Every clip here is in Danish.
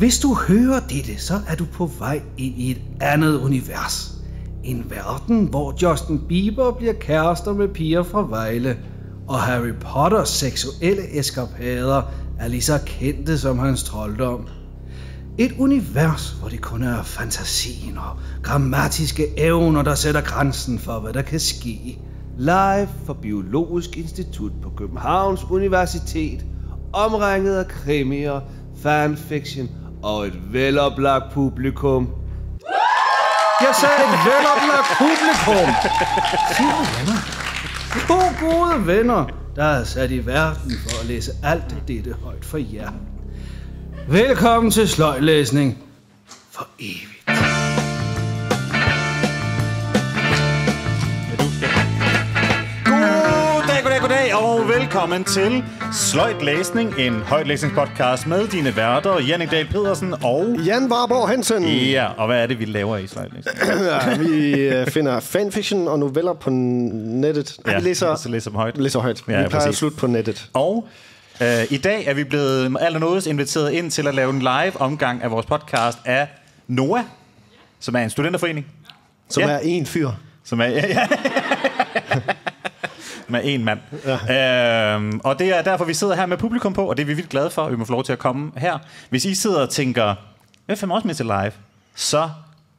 Hvis du hører dette, så er du på vej ind i et andet univers. En verden, hvor Justin Bieber bliver kærester med piger fra Vejle, og Harry Potters seksuelle eskapader er lige så kendte som hans trolddom. Et univers, hvor det kun er fantasien og grammatiske evner, der sætter grænsen for, hvad der kan ske. Live fra Biologisk Institut på Københavns Universitet, omringet af krimier, fanfiction og et veloplagt publikum. Jeg sagde et veloplagt publikum! Venner. To gode venner, der er sat i verden for at læse alt dette højt for jer. Velkommen til sløjlæsning for evigt. Og velkommen til Sløjt Læsning, en højtlæsningspodcast med dine værter, Jannik Dahl Pedersen og... Jan Warborg Hansen. Ja, og hvad er det, vi laver i Sløjt Læsning? Ja, vi øh, finder fanfiction og noveller på nettet. Ja, vi læser, så læser højt. læser højt. Ja, vi plejer præcis. at slutte på nettet. Og øh, i dag er vi blevet allernådes inviteret ind til at lave en live omgang af vores podcast af NOAH, som er en studenterforening, Som Ja. er en fyr. som er... Ja, med en mand. Ja. Øhm, og det er derfor, vi sidder her med publikum på, og det er vi vildt glade for, at vi må få lov til at komme her. Hvis I sidder og tænker, jeg er også med til live, så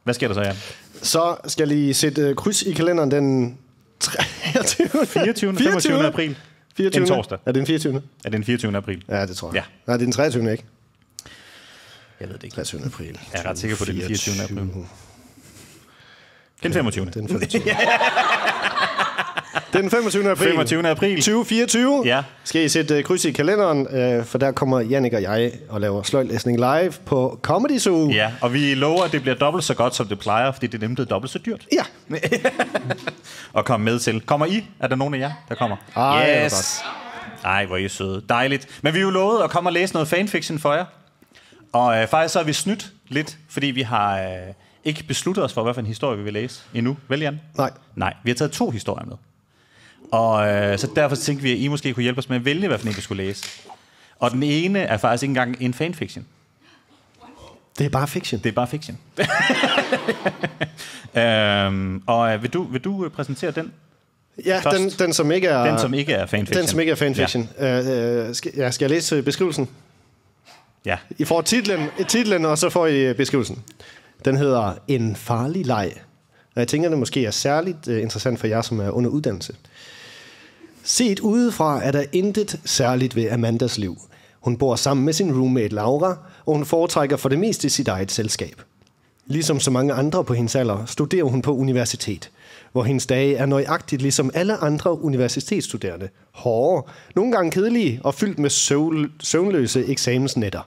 hvad sker der så, Jan? Så skal lige sætte øh, kryds i kalenderen den 23. 24. 25. april. 24. En torsdag. Er det den 24. Er det den 24. april? Ja, det tror jeg. Ja. Nej, det er den 23. ikke? Jeg ved det ikke. 23. april. Jeg er ret sikker på, det er den 24. april. Den 25. Den 25. den 25. april. 25. april. 2024 Ja. skal I sætte øh, kryds i kalenderen, øh, for der kommer Jannik og jeg og laver sløjtlæsning live på Comedy Zoo. Ja, og vi lover, at det bliver dobbelt så godt, som det plejer, fordi det er nemt blevet dobbelt så dyrt ja. at komme med til. Kommer I? Er der nogen af jer, der kommer? Ej, yes. Ej, hvor er I søde. Dejligt. Men vi er jo lovet at komme og læse noget fanfiction for jer. Og øh, faktisk så har vi snydt lidt, fordi vi har øh, ikke besluttet os for, hvad for en historie vi vil læse endnu. Vel, Jan? Nej. Nej, vi har taget to historier med. Og øh, så derfor tænkte vi, at I måske kunne hjælpe os med at vælge, hvad for en vi skulle læse. Og den ene er faktisk ikke engang en fanfiction. Det er bare fiction. Det er bare fiction. øhm, og øh, vil du, vil du øh, præsentere den? Ja, Først. den, den som ikke er... Den, som ikke er fanfiction. Den, som ikke er fanfiction. Ja. Uh, skal, ja, skal jeg læse øh, beskrivelsen? Ja. I får titlen, titlen, og så får I øh, beskrivelsen. Den hedder En farlig leg. Og jeg tænker, det måske er særligt uh, interessant for jer, som er under uddannelse. Set udefra er der intet særligt ved Amandas liv. Hun bor sammen med sin roommate Laura, og hun foretrækker for det meste sit eget selskab. Ligesom så mange andre på hendes alder, studerer hun på universitet, hvor hendes dage er nøjagtigt ligesom alle andre universitetsstuderende. Hårde, nogle gange kedelige og fyldt med søvnløse eksamensnetter.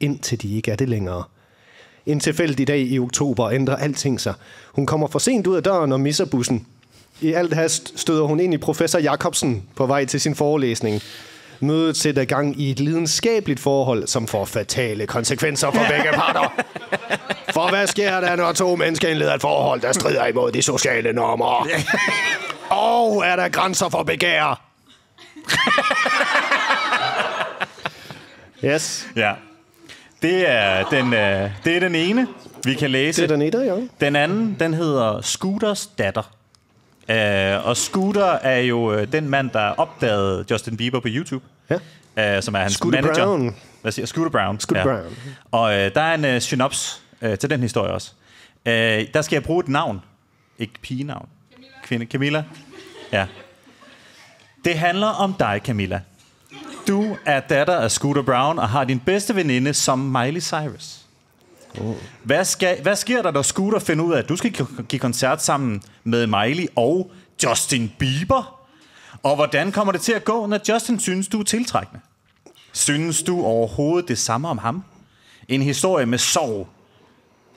Indtil de ikke er det længere. En tilfældig dag i oktober ændrer alting sig. Hun kommer for sent ud af døren og misser bussen. I alt hast støder hun ind i professor Jacobsen på vej til sin forelæsning. Mødet sætter gang i et lidenskabeligt forhold, som får fatale konsekvenser for begge parter. For hvad sker der, når to mennesker indleder et forhold, der strider imod de sociale normer? Og er der grænser for begær? Yes, ja. Det er den, øh, det er den ene, vi kan læse. det er den ene, ja. Den anden, den hedder Scooters datter. Uh, og Scooter er jo øh, den mand, der opdagede Justin Bieber på YouTube. Ja. Uh, som er hans Scooter manager. Brown. Hvad siger? Scooter Brown. Scooter Brown. Og uh, der er en uh, synops uh, til den historie også. Uh, der skal jeg bruge et navn. Ikke pigenavn. Camilla. Kvinde. Camilla. Ja. Det handler om dig, Camilla. Du er datter af Scooter Brown og har din bedste veninde som Miley Cyrus. Hvad, skal, hvad sker der, når Scooter finder ud af, at du skal give koncert sammen med Miley og Justin Bieber? Og hvordan kommer det til at gå, når Justin synes, du er tiltrækkende? Synes du overhovedet det samme om ham? En historie med sorg,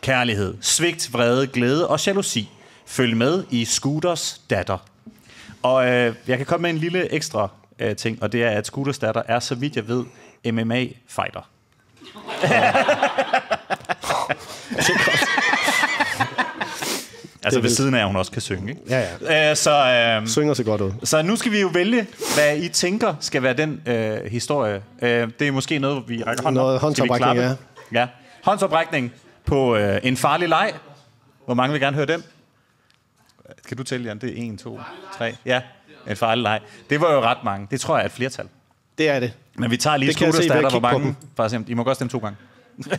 kærlighed, svigt, vrede, glæde og jalousi. Følg med i Scooters datter. Og øh, jeg kan komme med en lille ekstra øh, ting, og det er, at Scooters datter er, så vidt jeg ved, MMA-fighter. altså ved siden af, at hun også kan synge, ikke? Ja, ja. Øh, så, øh, Synger så godt ud. så nu skal vi jo vælge, hvad I tænker skal være den øh, historie. Øh, det er måske noget, vi rækker hånden Noget op. Skal vi håndsoprækning, klappe? Ja. håndsoprækning på øh, en farlig leg. Hvor mange vil gerne høre den? Kan du tælle, Jan? Det er 1, 2, 3. Ja, en farlig leg. Det var jo ret mange. Det tror jeg er et flertal. Det er det. Men vi tager lige at datter, hvor mange... Bare I må godt stemme to gange.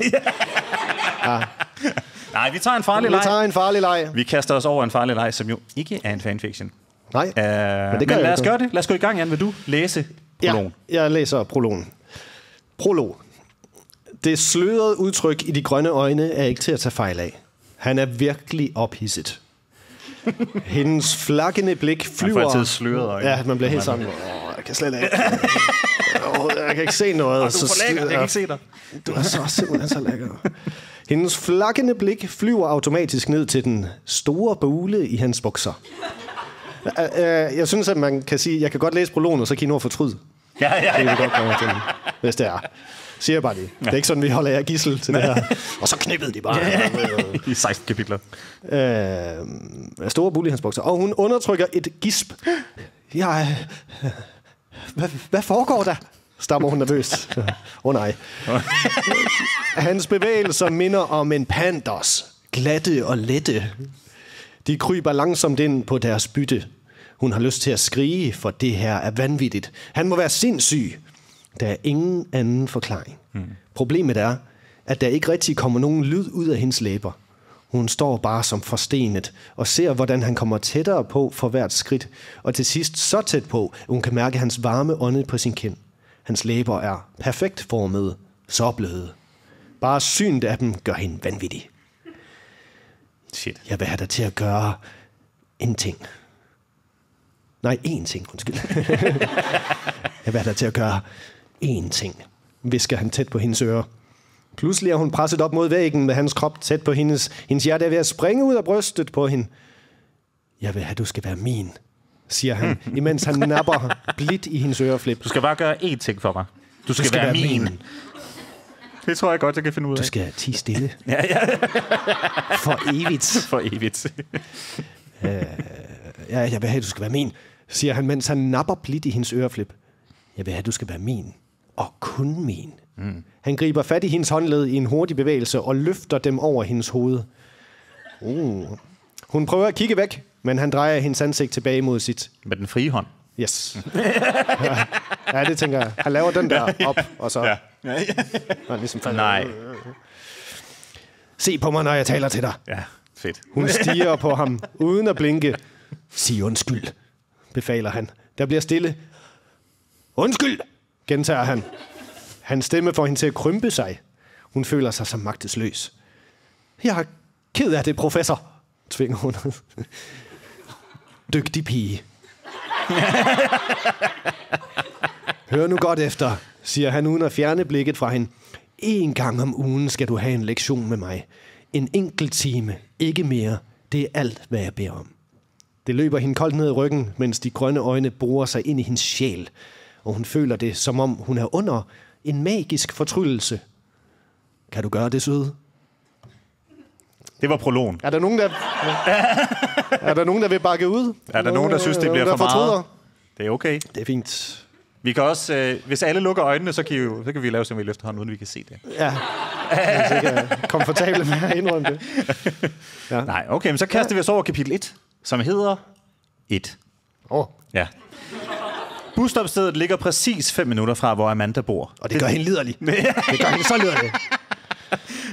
Nej, vi tager en farlig Vi leg. tager en farlig leg. Vi kaster os over en farlig leg, som jo ikke er en fanfiction. Nej, Uh, det men gør men jeg lad os gøre det. Lad os gå i gang, Jan. Vil du læse prologen? Ja, jeg læser prologen. Prolog. Det slørede udtryk i de grønne øjne er ikke til at tage fejl af. Han er virkelig ophidset. Hendes flakkende blik flyver... får altid slørede øjne. Ja, man bliver helt sådan... Åh, jeg kan slet ikke... Jeg kan ikke se noget. Du er for lækker. Jeg kan ikke se dig. Du er så simpelthen så lækker. Hendes flakkende blik flyver automatisk ned til den store bule i hans bukser. Øh, øh, Jeg synes, at man kan sige, jeg kan godt læse prologen, og så kan I at fortryde. Ja, ja, Det kan ja. vi godt komme til, hvis det er. Siger jeg bare det. Det er ikke sådan, vi holder jer gissel til det her. Og så knippede de bare. I 16 kapitler. Øh, store bule i hans bukser. Og hun undertrykker et gisp. Jeg... Hvad, hvad foregår der? Stammer hun nervøs. Åh oh, nej. Hans bevægelser minder om en panders. Glatte og lette. De kryber langsomt ind på deres bytte. Hun har lyst til at skrige, for det her er vanvittigt. Han må være sindssyg. Der er ingen anden forklaring. Problemet er, at der ikke rigtig kommer nogen lyd ud af hendes læber. Hun står bare som forstenet og ser, hvordan han kommer tættere på for hvert skridt, og til sidst så tæt på, at hun kan mærke hans varme ånde på sin kind. Hans læber er perfekt formede, så bløde. Bare synet af dem gør hende vanvittig. Shit. Jeg vil have dig til at gøre en ting. Nej, én ting, undskyld. jeg vil have dig til at gøre én ting, visker han tæt på hendes øre. Pludselig er hun presset op mod væggen med hans krop tæt på hendes. Hendes hjerte er ved at springe ud af brystet på hende. Jeg vil have, du skal være min, siger han, imens han napper blidt i hendes øreflip. Du skal bare gøre én ting for mig. Du skal, skal være, være min. min. Det tror jeg godt, jeg kan finde ud af. Du skal tige stille Ja, ja. for evigt. For evigt. Ja, jeg vil have, du skal være min, siger han, mens han napper blidt i hendes øreflip. Jeg vil have, du skal være min. Og kun min. Mm. Han griber fat i hendes håndled i en hurtig bevægelse og løfter dem over hendes hoved. Uh. Hun prøver at kigge væk, men han drejer hendes ansigt tilbage mod sit. Med den frie hånd. Yes. ja, ja, det tænker jeg. Han laver den der op, og så... Ja. Han ligesom falder. Nej. Se på mig, når jeg taler til dig. Ja, fedt. Hun stiger på ham, uden at blinke. Sig undskyld, befaler han. Der bliver stille. Undskyld, gentager han. Hans stemme får hende til at krympe sig. Hun føler sig som magtesløs. Jeg er ked af det, professor, tvinger hun. Dygtig pige. Hør nu godt efter, siger han uden at fjerne blikket fra hende. En gang om ugen skal du have en lektion med mig. En enkelt time, ikke mere. Det er alt, hvad jeg beder om. Det løber hende koldt ned i ryggen, mens de grønne øjne borer sig ind i hendes sjæl. Og hun føler det, som om hun er under en magisk fortryllelse. Kan du gøre det, søde? Det var prologen. Er der nogen, der, er der, nogen, der vil bakke ud? Er der nogen, der synes, det bliver der for meget? Det er okay. Det er fint. Vi kan også, øh, hvis alle lukker øjnene, så kan, I jo, så kan vi lave som vi løfter hånden, uden vi kan se det. Ja, jeg er sikkert komfortabel med at indrømme det. Nej, okay, men så kaster vi os over kapitel 1, som hedder 1. Åh, oh, Ja. Busstopstedet ligger præcis 5 minutter fra, hvor Amanda bor. og det gør hende liderlig. Det gør hende så liderlig.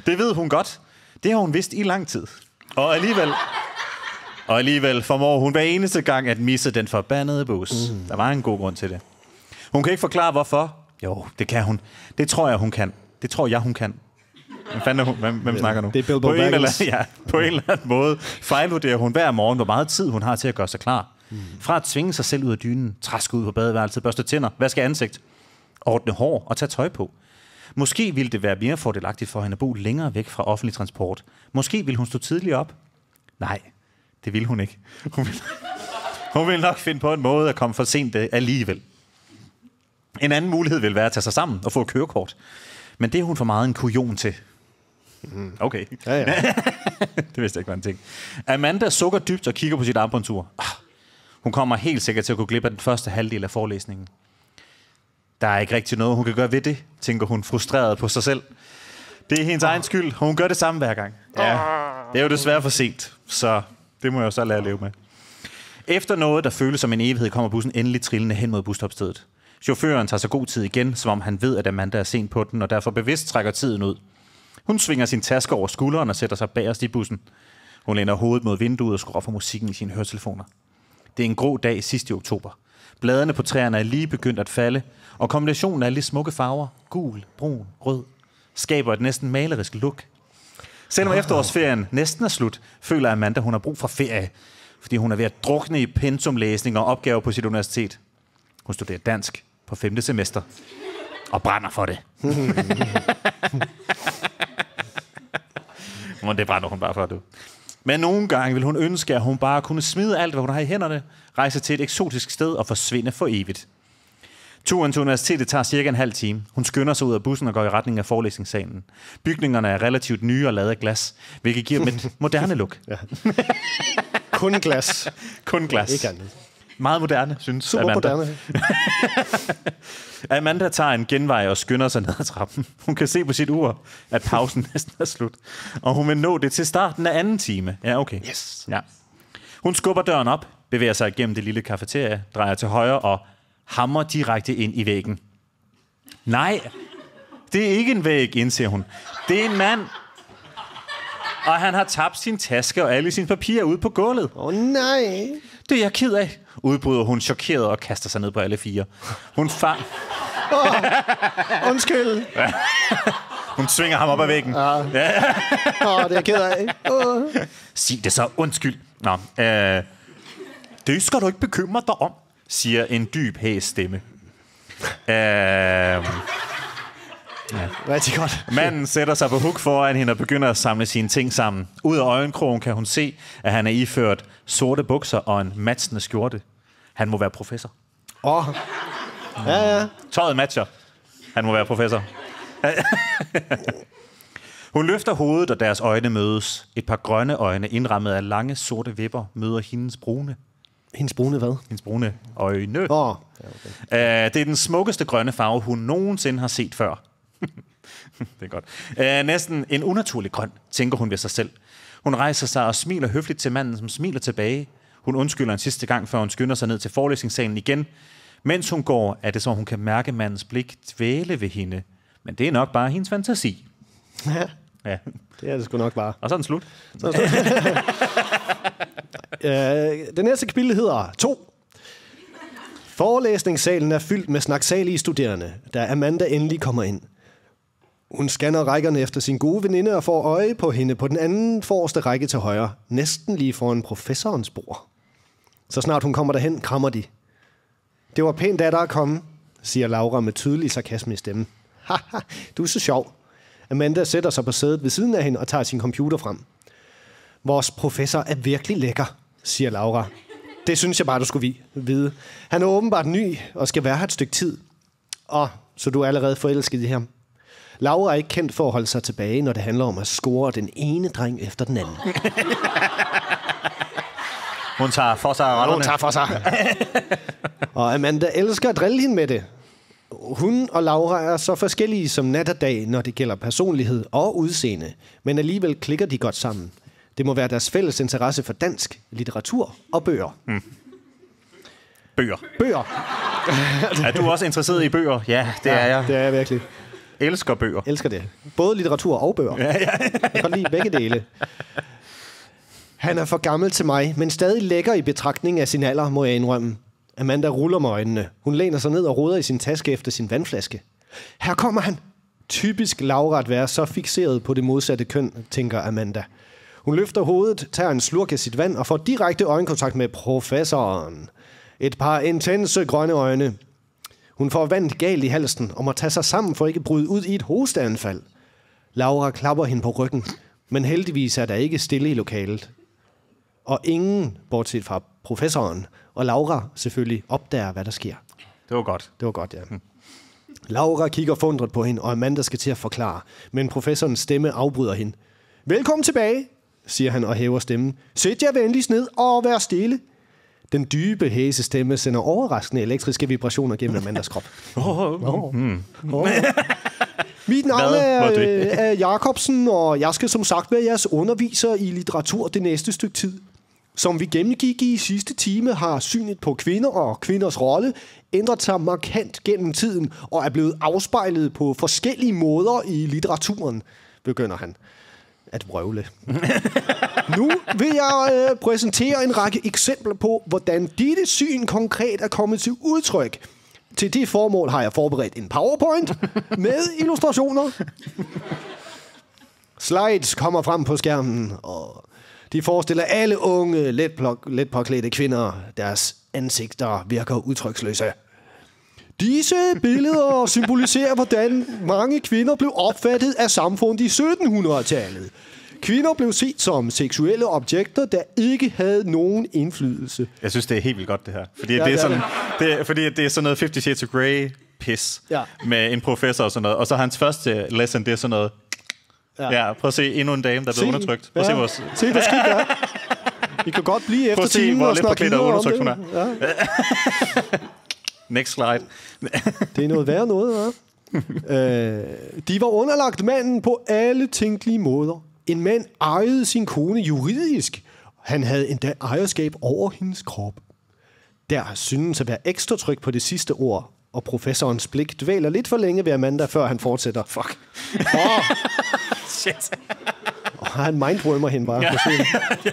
Det ved hun godt. Det har hun vidst i lang tid. Og alligevel... Og alligevel formår hun hver eneste gang at misse den forbandede bus. Mm. Der var en god grund til det. Hun kan ikke forklare, hvorfor. Jo, det kan hun. Det tror jeg, hun kan. Det tror jeg, hun kan. Hvem, fanden er hun? Hvem, hvem snakker nu? det er Bilbo på en, eller, ja, på en eller anden måde fejlvurderer hun hver morgen, hvor meget tid hun har til at gøre sig klar. Mm. Fra at tvinge sig selv ud af dynen, træske ud på badeværelset, børste tænder, vaske ansigt, ordne hår og tage tøj på. Måske ville det være mere fordelagtigt for hende at bo længere væk fra offentlig transport. Måske ville hun stå tidligere op. Nej, det ville hun ikke. Hun ville, hun ville nok finde på en måde at komme for sent øh, alligevel. En anden mulighed vil være at tage sig sammen og få et kørekort. Men det er hun for meget en kujon til. Okay. Ja, ja. det vidste jeg ikke var en ting. Amanda sukker dybt og kigger på sit armbåndsur. Ah, Hun kommer helt sikkert til at gå glip af den første halvdel af forelæsningen. Der er ikke rigtig noget, hun kan gøre ved det, tænker hun frustreret på sig selv. Det er hendes egen skyld, og hun gør det samme hver gang. Ja. Det er jo desværre for sent, så det må jeg jo så lære at leve med. Efter noget, der føles som en evighed, kommer bussen endelig trillende hen mod busstopstedet. Chaufføren tager sig god tid igen, som om han ved, at Amanda er sent på den, og derfor bevidst trækker tiden ud. Hun svinger sin taske over skulderen og sætter sig bagerst i bussen. Hun læner hovedet mod vinduet og skruer for musikken i sine høretelefoner. Det er en grå dag sidst i oktober. Bladene på træerne er lige begyndt at falde, og kombinationen af alle de smukke farver, gul, brun, rød, skaber et næsten malerisk look. Selvom efterårsferien næsten er slut, føler Amanda, hun har brug for ferie, fordi hun er ved at drukne i pensumlæsning og opgaver på sit universitet. Hun studerer dansk på 5. semester og brænder for det. Men det brænder hun bare for, du. Men nogle gange vil hun ønske, at hun bare kunne smide alt, hvad hun har i hænderne, rejse til et eksotisk sted og forsvinde for evigt. Turen til universitetet tager cirka en halv time. Hun skynder sig ud af bussen og går i retning af forelæsningssalen. Bygningerne er relativt nye og lavet af glas, hvilket giver dem et moderne look. Kun glas. Kun glas. Ikke andet. Meget moderne, synes Super Amanda. moderne. Amanda tager en genvej og skynder sig ned ad trappen. Hun kan se på sit ur, at pausen næsten er slut. Og hun vil nå det til starten af anden time. Ja, okay. Yes. Ja. Hun skubber døren op, bevæger sig igennem det lille kafeteria, drejer til højre og hammer direkte ind i væggen. Nej, det er ikke en væg, indser hun. Det er en mand. Og han har tabt sin taske og alle sine papirer ud på gulvet. Åh oh, nej. Det er jeg ked af, udbryder hun chokeret og kaster sig ned på alle fire. Hun, fa- Undskyld. hun svinger ham op ad væggen. Ja. Åh, oh, det er jeg ked af. Oh. Sig det så, undskyld. Nå, øh, det skal du ikke bekymre dig om, siger en dyb, hæs stemme. Øh, Rigtig godt. manden sætter sig på huk foran hende og begynder at samle sine ting sammen. Ud af øjenkrogen kan hun se, at han er iført sorte bukser og en matchende skjorte. Han må være professor. Åh. Oh. Ja, ja. Tøjet matcher. Han må være professor. Hun løfter hovedet, og deres øjne mødes. Et par grønne øjne, indrammet af lange sorte vipper, møder hendes brune. Hendes brune hvad? Hendes brune øjne. Åh. Oh. Uh, det er den smukkeste grønne farve, hun nogensinde har set før. det er godt. Uh, næsten en unaturlig grøn, tænker hun ved sig selv. Hun rejser sig og smiler høfligt til manden, som smiler tilbage. Hun undskylder en sidste gang, før hun skynder sig ned til forelæsningssalen igen. Mens hun går, er det så, hun kan mærke mandens blik dvæle ved hende. Men det er nok bare hendes fantasi. Ja, Ja. det er det sgu nok bare. Og så er den slut. Øh, den næste kapitel hedder 2. Forelæsningssalen er fyldt med snaksalige studerende, da Amanda endelig kommer ind. Hun scanner rækkerne efter sin gode veninde og får øje på hende på den anden forreste række til højre, næsten lige foran professorens bord. Så snart hun kommer derhen, krammer de. Det var pænt af dig at komme, siger Laura med tydelig sarkasme i stemmen. Haha, du er så sjov. Amanda sætter sig på sædet ved siden af hende og tager sin computer frem. Vores professor er virkelig lækker, siger Laura. Det synes jeg bare, du skulle vi- vide. Han er åbenbart ny og skal være her et stykke tid. Og så du er allerede forelsket i ham. Laura er ikke kendt for at holde sig tilbage, når det handler om at score den ene dreng efter den anden. Hun tager for sig rollerne. Hun tager for sig. og Amanda elsker at drille hende med det. Hun og Laura er så forskellige som nat og dag, når det gælder personlighed og udseende. Men alligevel klikker de godt sammen. Det må være deres fælles interesse for dansk, litteratur og bøger. Bøger. Bøger, Er du også interesseret i bøger? Ja, det er jeg. det er jeg virkelig. Elsker bøger. Elsker det. Både litteratur og bøger. Ja, ja. Jeg kan lide begge dele. Han er for gammel til mig, men stadig lækker i betragtning af sin alder, må jeg indrømme. Amanda ruller med øjnene. Hun læner sig ned og roder i sin taske efter sin vandflaske. Her kommer han. Typisk Laura at være så fixeret på det modsatte køn, tænker Amanda. Hun løfter hovedet, tager en slurk af sit vand og får direkte øjenkontakt med professoren. Et par intense grønne øjne. Hun får vandet galt i halsen og må tage sig sammen for ikke at bryde ud i et hosteanfald. Laura klapper hende på ryggen, men heldigvis er der ikke stille i lokalet. Og ingen, bortset fra professoren og Laura selvfølgelig, opdager, hvad der sker. Det var godt. Det var godt, ja. Laura kigger forundret på hende, og Amanda skal til at forklare. Men professorens stemme afbryder hende. Velkommen tilbage, siger han og hæver stemmen. Sæt jer venligst ned og vær stille. Den dybe, hæse stemme sender overraskende elektriske vibrationer gennem Amandas krop. Oh. Mit navn Hvad er, må det? øh, er Jacobsen, og jeg skal som sagt være jeres underviser i litteratur det næste stykke tid. Som vi gennemgik i sidste time, har synet på kvinder og kvinders rolle ændret sig markant gennem tiden og er blevet afspejlet på forskellige måder i litteraturen, begynder han at vrøvle. nu vil jeg øh, præsentere en række eksempler på, hvordan dette syn konkret er kommet til udtryk. Til det formål har jeg forberedt en PowerPoint med illustrationer. Slides kommer frem på skærmen, og de forestiller alle unge, let, påklædte kvinder. Deres ansigter virker udtryksløse. Disse billeder symboliserer, hvordan mange kvinder blev opfattet af samfundet i 1700-tallet. Kvinder blev set som seksuelle objekter, der ikke havde nogen indflydelse. Jeg synes, det er helt vildt godt, det her. Fordi, Ja, ja, det, er det er sådan, det, fordi det er sådan noget 50 Shades of Grey pis Ja. med en professor og sådan noget. Og så hans første lesson, det er sådan noget... Ja, ja prøv at se endnu en dame, der er blevet undertrykt. Prøv at se, hvor, se, hvor skidt det er. Vi kan godt blive efter timen og snakke videre om det. Ja. Next slide. Det er noget værre noget, hva'? øh, de var underlagt manden på alle tænkelige måder. En mand ejede sin kone juridisk. Han havde endda ejerskab over hendes krop. Der synes at være ekstra tryk på det sidste ord, og professorens blik dvæler lidt for længe ved Amanda, før han fortsætter. Fuck. Oh, Shit. og han mindwormer hende bare. Ja.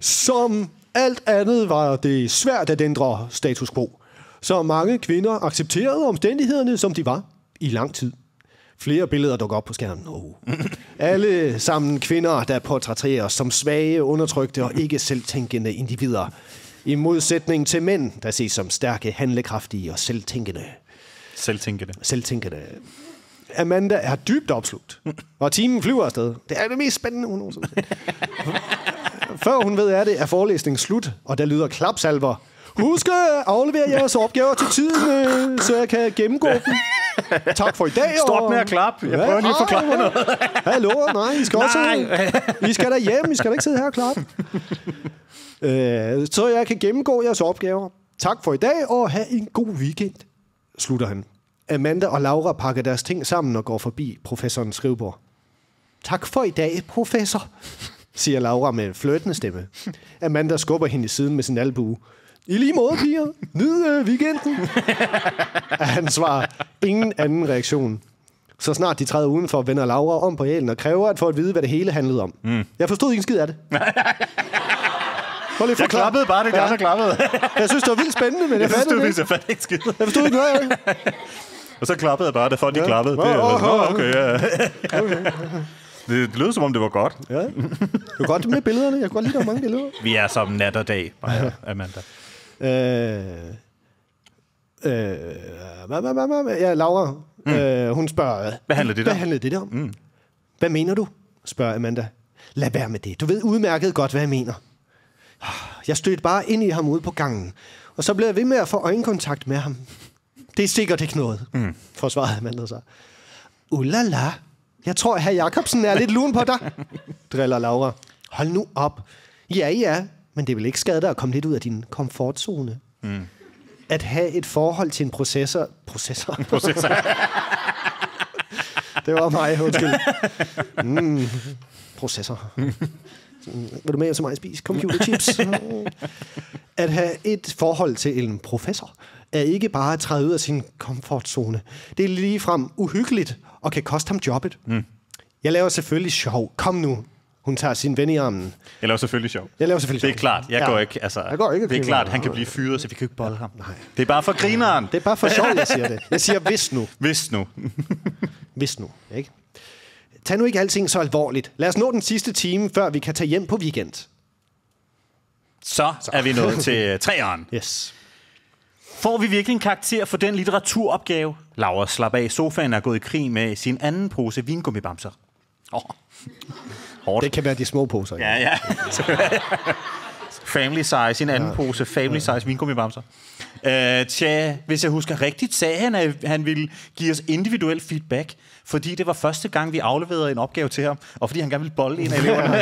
Som alt andet var det svært at ændre status quo. Så mange kvinder accepterede omstændighederne, som de var, i lang tid. Flere billeder dukker op på skærmen. Oh. Alle sammen kvinder, der portrætteres som svage, undertrykte og ikke selvtænkende individer. I modsætning til mænd, der ses som stærke, handlekraftige og selvtænkende. Selvtænkende. selvtænkende. Amanda er dybt opslugt, og timen flyver afsted. Det er det mest spændende, hun nogensinde. Før hun ved af det, er forelæsningen slut, og der lyder klapsalver. Husk at aflevere jeres opgaver til tiden, øh, så jeg kan gennemgå dem. Tak for i dag. Stop og- med at klappe. Jeg prøver lige at forklare nej, noget. Hallo, nej, I skal også... I skal da hjem, I skal da ikke sidde her og klappe. Øh, så jeg kan gennemgå jeres opgaver. Tak for i dag, og have en god weekend, slutter han. Amanda og Laura pakker deres ting sammen og går forbi professorens skrivebord. Tak for i dag, professor, siger Laura med en flirtende stemme. Amanda skubber hende i siden med sin albue. I lige måde, piger. Nyd øh, weekenden. Han svarer. Ingen anden reaktion. Så snart de træder udenfor, vender Laura om på hælen og kræver at få at vide, hvad det hele handlede om. Mm. Jeg forstod ikke en skid af det. Prøv lige Jeg klappede bare det, de andre klappede. Jeg synes, det var vildt spændende, men jeg, Jeg synes, det jeg fandt ikke skid. Jeg forstod ikke noget af det. Og så klappede jeg bare, da folk de Ja. klappede. Det, er sådan, åh. "Nå, okay, ja. det, det lød som om, det var godt. Ja. Det var godt med billederne. Jeg kunne godt lide, der var mange billeder. Vi er som nat og dag, Maja, Amanda. Øh, øh, hvad, hvad, hvad, hvad, ja, Laura, mm. øh, hun spørger... Hvad handler det Hvad om? handler det der om? Mm. Hvad mener du? spørger Amanda. Lad være med det. Du ved udmærket godt, hvad jeg mener. Jeg stødte bare ind i ham ude på gangen, og så blev jeg ved med at få øjenkontakt med ham. Det er sikkert ikke noget, mm. forsvarede Amanda så. Ulala, jeg tror, at herr Jacobsen er lidt lun på dig, driller Laura. Hold nu op. Ja, ja, men det vil ikke skade dig at komme lidt ud af din komfortzone. Mm. At have et forhold til en processor... Processor? Processor. Det var mig, undskyld. Mm, processor. Mm, Vil du med så meget spise computer chips? At have et forhold til en professor er ikke bare at træde ud af sin komfortzone. Det er ligefrem uhyggeligt og kan koste ham jobbet. Mm. Jeg laver selvfølgelig sjov. Kom nu. Hun tager sin ven i armen. Jeg laver selvfølgelig sjov. Jeg laver selvfølgelig Det er sjov. klart. Jeg Ja. går ikke, altså, Jeg går ikke det er klart, han kan blive fyret, så vi kan ikke bolle ham. Nej. Det er bare for grineren. Det er bare for sjov, jeg siger det. Jeg siger hvis nu. Hvis nu. Hvis nu, ikke? Tag nu ikke alting så alvorligt. Lad os nå den sidste time, før vi kan tage hjem på weekend. Så er vi nået til træeren. Yes. Får vi virkelig en karakter for den litteraturopgave? Laura slapper af. Sofaen er gået i krig med sin anden pose vingummibamser. Oh. Hårdt. Det kan være de små poser. Ja, ja. family size, en anden ja. pose family size vingummibamser. Uh, tja, hvis jeg husker rigtigt, sagde han, at han ville give os individuel feedback, fordi det var første gang, vi afleverede en opgave til ham, og fordi han gerne ville bolle en af eleverne.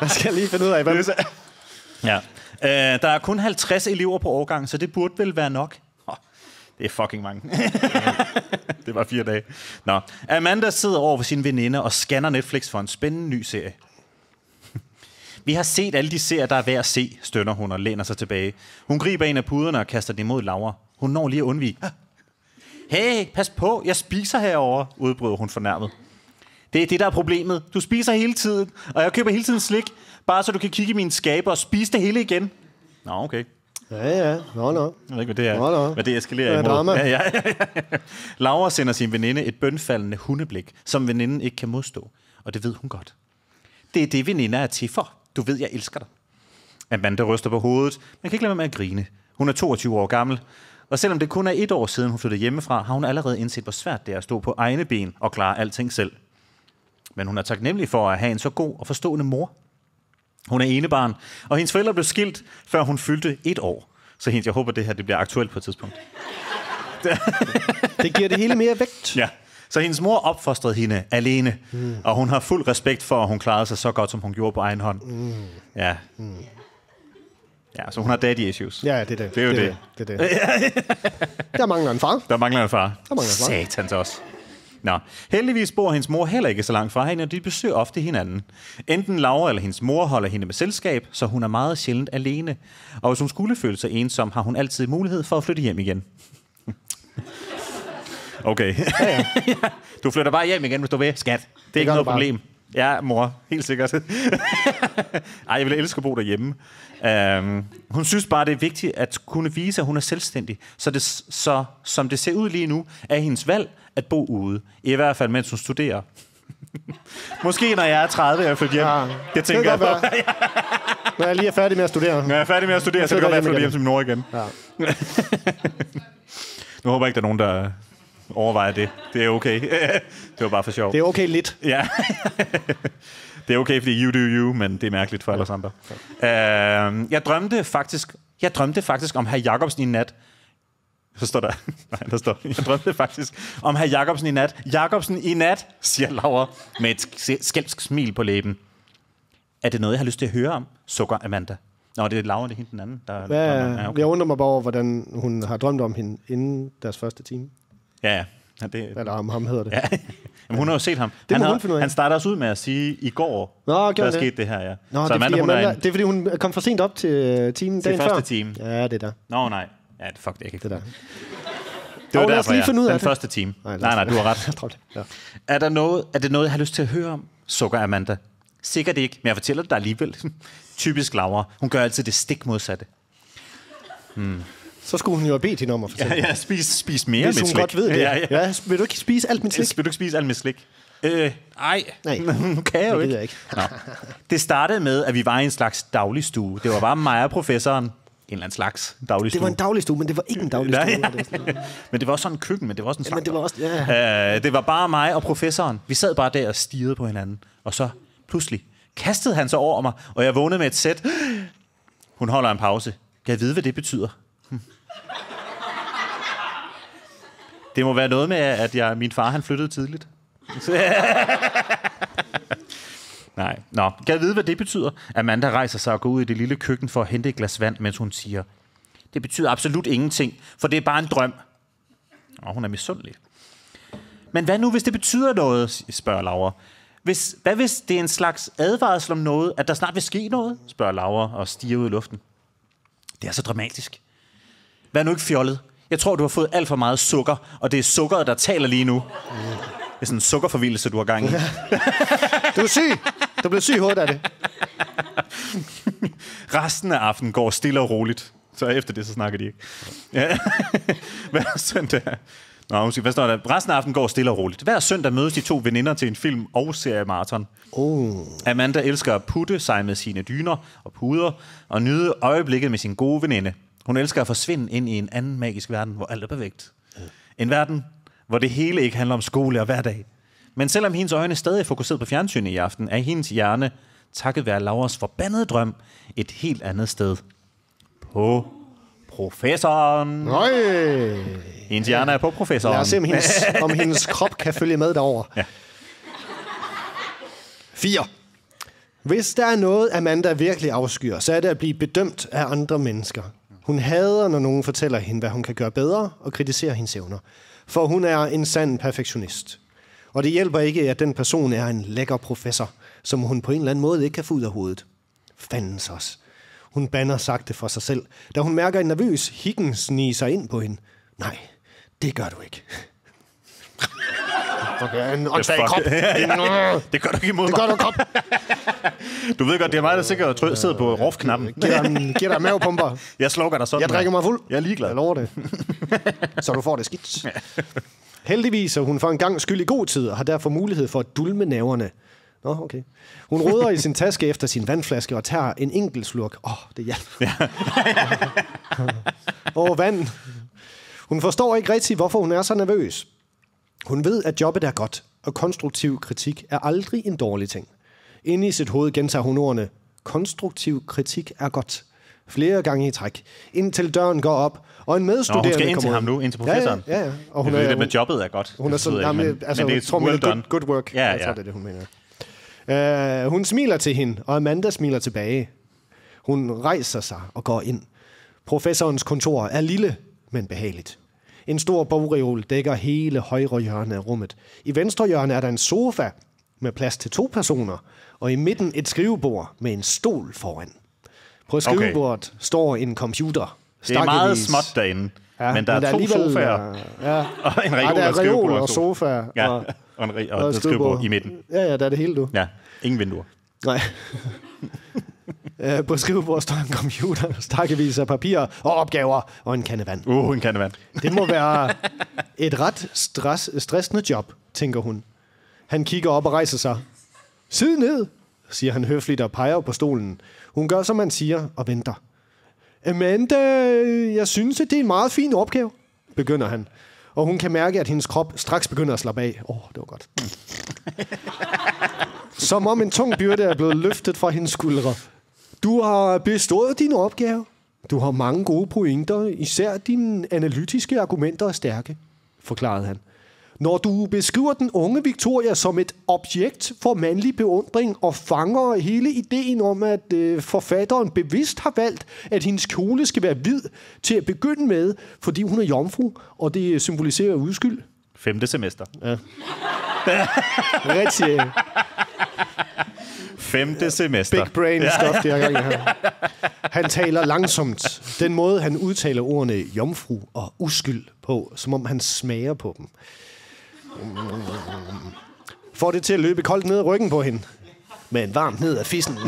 Jeg skal lige finde ud af, hvad... ja. Uh, der er kun 50 elever på årgang, så det burde vel være nok. Det er fucking mange. det var fire dage. Nå. Amanda sidder over for sin veninde og scanner Netflix for en spændende ny serie. Vi har set alle de serier, der er værd at se, stønner hun og læner sig tilbage. Hun griber en af puderne og kaster den imod Laura. Hun når lige at undvige. Hey, pas på, jeg spiser herover, udbryder hun fornærmet. Det er det, der er problemet. Du spiser hele tiden, og jeg køber hele tiden slik, bare så du kan kigge i mine skaber og spise det hele igen. Nå, okay. Ja, ja. Nå, nå. Jeg ved ikke, hvad det er. Nå, nå. Hvad det eskalerer Det er imod. drama. Ja, ja, ja, ja. Laura sender sin veninde et bønfaldende hundeblik, som veninden ikke kan modstå. Og det ved hun godt. Det er det, veninder er til for. Du ved, jeg elsker dig. Amanda ryster på hovedet, men kan ikke lade være med at grine. Hun er 22 år gammel, og selvom det kun er et år siden, hun flyttede hjemmefra, har hun allerede indset, hvor svært det er at stå på egne ben og klare alting selv. Men hun er taknemmelig for at have en så god og forstående mor. Hun er enebarn, og hendes forældre blev skilt, før hun fyldte et år. Så hendes, jeg håber, det her det bliver aktuelt på et tidspunkt. Det giver det hele mere vægt. Ja. Så hendes mor opfostrede hende alene, mm. og hun har fuld respekt for, at hun klarede sig så godt, som hun gjorde på egen hånd. Mm. Ja. Ja, så hun har daddy issues. Ja, det er det. Det er jo det. det. det, er det. Der mangler en far. Der mangler en far. Der mangler en far. Satans også. Nå, heldigvis bor hendes mor heller ikke så langt fra hende, og de besøger ofte hinanden. Enten Laura eller hendes mor holder hende med selskab, så hun er meget sjældent alene. Og hvis hun skulle føle sig ensom, har hun altid mulighed for at flytte hjem igen. Okay. Ja, ja. du flytter bare hjem igen, hvis du vil, skat. Det er det ikke noget problem. Ja, mor. Helt sikkert. Ej, jeg vil elske at bo derhjemme. Um, hun synes bare, det er vigtigt at kunne vise, at hun er selvstændig. Så, det, så som det ser ud lige nu, er hendes valg at bo ude. I hvert fald, mens hun studerer. Måske når jeg er 30, jeg flytter hjem. Ja, det det tænker jeg kan på. Når jeg lige er færdig med at studere. Når jeg er færdig med at studere, så kan det godt være, at jeg flytter hjem til min mor igen. Ja. Nu håber jeg ikke, der er nogen, der overvejer det. Det er okay. det var bare for sjov. Det er okay lidt. Ja. det er okay, fordi you do you, men det er mærkeligt for alle andre. Uh, jeg drømte faktisk, jeg drømte faktisk om herr Jacobsen i nat. Så står der, nej, der står, jeg drømte faktisk om herr Jacobsen i nat. Jacobsen i nat, siger Laura med et sk- skælsk smil på læben. Er det noget, jeg har lyst til at høre om? Sukker Amanda. Nå, det er Laura, det er hende den anden. Der, Hvad, ja, okay. Jeg undrer mig bare over, hvordan hun har drømt om hende inden deres første time. ja, ja. det, Eller om ham hedder det. Ja. Jamen, hun har jo set ham. Det han, havde- hun finde han starter også ud med at sige i går, Nå, der han skete det? det her, ja. Nå, så det, er Amanda, fordi, hun er en... det er fordi, hun kom for sent op til øh, timen dagen første før. time. Ja, det er der. Nå, nej. Ja, det, fuck, det er ikke Det er der. Det var os derfor, lige finde ud af Den det. første time. Nej, Nej, nej, du har ret. Jeg tror det. Ja. Er, der noget, er det noget, jeg har lyst til at høre om? Sukker Amanda. Sikkert ikke, men jeg fortæller det dig alligevel. Typisk Laura. Hun gør altid det stik modsatte. Så skulle hun jo have bedt hende om at fortælle. Ja, ja spis, spis mere Hvis hun slik. godt ved det. Ja, ja. ja. Vil du ikke spise alt mit slik? Vil du ikke spise alt mit slik? Øh, ej. Nej. nu kan jeg jo Det ikke. gider jeg ikke. Nå. Det startede med, at vi var i en slags dagligstue. Det var bare mig og professoren. En eller anden slags dagligstue. Det var en dagligstue, men det var ikke en dagligstue. Nej, Det var sådan- men det var også sådan en køkken, men det var også en Men det var også... Ja. Øh, det var bare mig og professoren. Vi sad bare der og stirrede på hinanden. Og så pludselig kastede han sig over mig, og jeg vågnede med et sæt. Hun holder en pause. Kan jeg vide, hvad det betyder? Hm. Det må være noget med, at jeg, min far han flyttede tidligt. Nej. Nå, kan jeg vide, hvad det betyder? Amanda rejser sig og går ud i det lille køkken for at hente et glas vand, mens hun siger, det betyder absolut ingenting, for det er bare en drøm. Og hun er misundelig. Men hvad nu, hvis det betyder noget, spørger Laura. Hvis, hvad hvis det er en slags advarsel om noget, at der snart vil ske noget, spørger Laura og stiger ud i luften. Det er så dramatisk. Vær nu ikke fjollet. Jeg tror, du har fået alt for meget sukker, og det er sukkeret, der taler lige nu. Det er sådan en sukkerforvildelse, du har gang i. Du er syg. Du blev syg hovedet af det. Resten af aftenen går stille og roligt. Så efter det, så snakker de ikke. Ja. Hver søndag... Nå, siger, hvad står der? Resten af aftenen går stille og roligt. Hver søndag mødes de to veninder til en film- og seriemarathon. Oh. Amanda elsker at putte sig med sine dyner og puder og nyde øjeblikket med sin gode veninde. Hun elsker at forsvinde ind i en anden magisk verden, hvor alt er perfekt. En verden, hvor det hele ikke handler om skole og hverdag. Men selvom hendes øjne stadig er fokuseret på fjernsynet i aften, er hendes hjerne, takket være Lauras forbandede drøm, et helt andet sted. På professoren. Nøj. Hendes hjerne er på professoren. Lad os se, om hendes, om hendes krop kan følge med derover. Ja. 4. Hvis der er noget, Amanda virkelig afskyer, så er det at blive bedømt af andre mennesker. Hun hader, når nogen fortæller hende, hvad hun kan gøre bedre, og kritiserer hendes evner. For hun er en sand perfektionist. Og det hjælper ikke, at den person er en lækker professor, som hun på en eller anden måde ikke kan få ud af hovedet. Fandens også. Hun banner sagte for sig selv, da hun mærker en nervøs hikken snige sig ind på hende. Nej, det gør du ikke. Okay, en åndssvag krop. Det gør du ikke imod Det gør mig. du krop. Du ved godt, det er mig, der sikkert tryk- sidder på ROF-knappen. Giv dig, en- giv dig mavepumper. Jeg slukker dig sådan. Jeg drikker mig fuld. Jeg er ligeglad. Jeg lover det. Så du får det skidt. Heldigvis er hun for en gang skyld i god tid, og har derfor mulighed for at dulme næverne. Nå, okay. Hun råder i sin taske efter sin vandflaske og tager en enkelt slurk. Åh, oh, det hjælper. Åh, oh, vand. Hun forstår ikke rigtigt, hvorfor hun er så nervøs. Hun ved, at jobbet er godt, og konstruktiv kritik er aldrig en dårlig ting. Inde i sit hoved gentager hun ordene, konstruktiv kritik er godt. Flere gange i træk, indtil døren går op, og en Nå, medstuderende hun skal ind til kommer ham nu, ind til professoren. Ja, ja, ja. ja. Og Hun det er, med hun, jobbet er godt. hun er Det sådan, nej, men, altså, men jeg det er tror, well good, good work. Ja, Jeg tror, ja. det er det, hun mener. Uh, hun smiler til hende, og Amanda smiler tilbage. Hun rejser sig og går ind. Professorens kontor er lille, men behageligt. En stor bogreol dækker hele højre hjørne af rummet. I venstre hjørne er der en sofa med plads til to personer, og i midten et skrivebord med en stol foran. På skrivebordet okay. står en computer. Det er meget småt derinde. Ja, men der er to alligevel, sofaer. Ja, Og en ja, reol der og er reol og og sofa. Ja, og, og, en, re- og og skrivebord i midten. Ja, ja, der er det hele, du. Ja, ingen vinduer. Nej. På skrivebordet står en computer, stakkevis af papir og opgaver og en kande vand. Uh, en kande vand. Det må være et ret stress, stressende job, tænker hun. Han kigger op og rejser sig. Sid ned, siger han høfligt og peger på stolen. Hun gør, som man siger, og venter. Amanda, jeg synes, at det er en meget fin opgave, begynder han. Og hun kan mærke, at hendes krop straks begynder at slappe af. Åh, oh, det var godt. Som om en tung byrde er blevet løftet fra hendes skuldre. Du har bestået din opgave. Du har mange gode pointer, især dine analytiske argumenter er stærke, forklarede han. Når du beskriver den unge Victoria som et objekt for mandlig beundring og fanger hele ideen om, at øh, forfatteren bevidst har valgt, at hendes kjole skal være hvid til at begynde med, fordi hun er jomfru, og det symboliserer udskyld. Femte semester. Rigtig øh, Femte semester. big brain stuff, det er gang her. Han taler langsomt. Den måde, han udtaler ordene jomfru og uskyld på, som om han smager på dem. Får det til at løbe koldt ned ad ryggen på hende. Men varmt ned af fissen.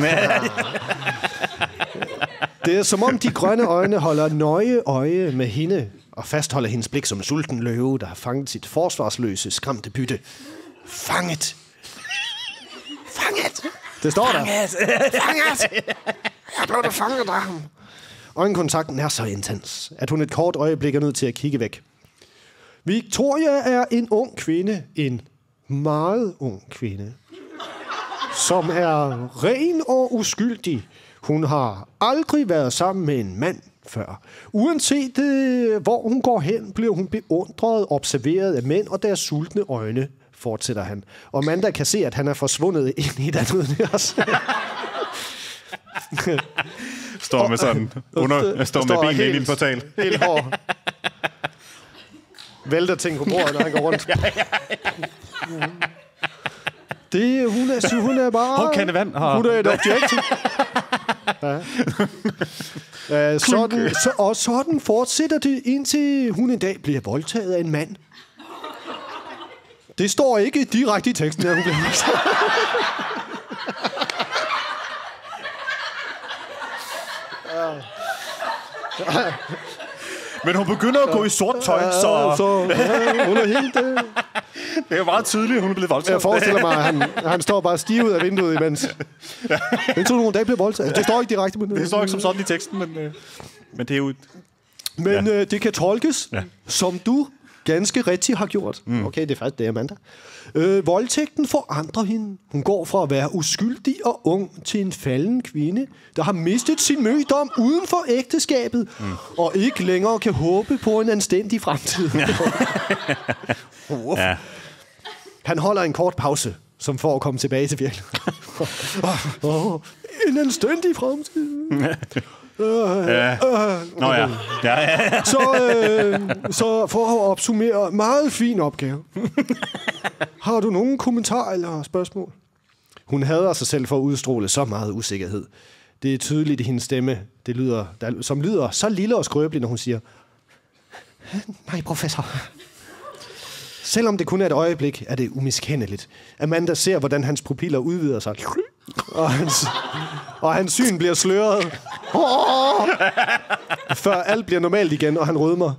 Det er som om de grønne øjne holder nøje øje med hende og fastholder hendes blik som en sulten løve, der har fanget sit forsvarsløse, skræmte bytte. Fanget! Fanget! Det står der. Fanget! Jeg blev da fanget af ham. Øjenkontakten er så intens, at hun et kort øjeblik er nødt til at kigge væk. Victoria er en ung kvinde. En meget ung kvinde. Som er ren og uskyldig. Hun har aldrig været sammen med en mand før. Uanset øh, hvor hun går hen, bliver hun beundret observeret af mænd og deres sultne øjne, fortsætter han. Og Amanda kan se, at han er forsvundet ind i et univers. Står med sådan, under, står med benene ind i en portal. Helt hård. Vælter ting på bordet, når han går rundt. Det, hun, er, hun er bare... Hun kender vand. Og, Hun er et objekt. Ja. Uh, sådan, så, og sådan fortsætter det, indtil hun en dag bliver voldtaget af en mand. Det står ikke direkte i teksten, at hun bliver voldtaget. Men hun begynder at gå i sort tøj, så så hun er helt... Uh, det er meget tydeligt, at hun er blevet voldtaget. jeg forestiller mig, at han, han står bare stiv ud af vinduet imens. Indtil hun en dag bliver voldtaget. Det står ikke direkte, men, Det står ikke som sådan i teksten, men, øh, men det er jo... men Ja. øh, det kan tolkes, Ja. som du ganske rigtigt har gjort. Mm. Okay, det er faktisk det, Amanda. Øh, voldtægten forandrer hende. Hun går fra at være uskyldig og ung til en falden kvinde, der har mistet sin mødom uden for ægteskabet, mm. og ikke længere kan håbe på en anstændig fremtid. Ja. Han holder en kort pause, som for at komme tilbage til virkeligheden. oh, oh, en anstændig fremtid. Øh. Nå ja. ja, ja, ja. Så, øh, så for at opsummere, meget fin opgave. Har du nogen kommentar eller spørgsmål? Hun hader sig selv for at udstråle så meget usikkerhed. Det er tydeligt i hendes stemme, det lyder, der, som lyder så lille og skrøbelig, når hun siger, Nej, professor. Selvom det kun er et øjeblik, er det umiskendeligt. Amanda ser, hvordan hans pupiller udvider sig. Og hans, og hans syn bliver sløret. Før alt bliver normalt igen, og han rødmer.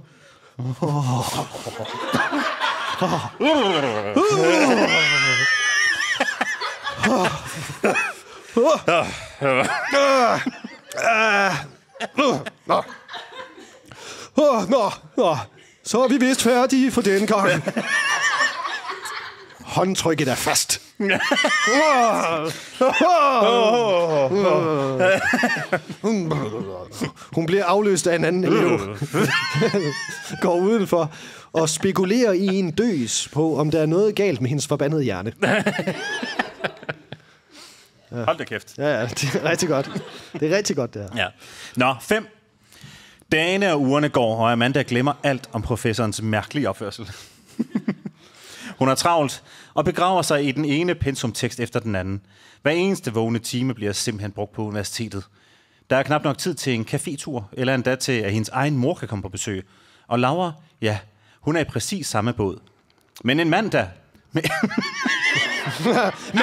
Nå. Åh, nå, nå. Så er vi vist færdige for den gang. Håndtrykket er fast. Hun bliver afløst af en anden elev. Går udenfor og spekulerer i en døs på, om der er noget galt med hendes forbandede hjerne. Hold da kæft. Ja, ja, det er rigtig godt. Det er rigtig godt, det her. Ja. Nå, fem. Dagene og ugerne går, og Amanda glemmer alt om professorens mærkelige opførsel. Hun har travlt og begraver sig i den ene pensumtekst efter den anden. Hver eneste vågne time bliver simpelthen brugt på universitetet. Der er knap nok tid til en cafetur, eller endda til, at hendes egen mor kan komme på besøg. Og Laura, ja, hun er i præcis samme båd. Men en mandag... Men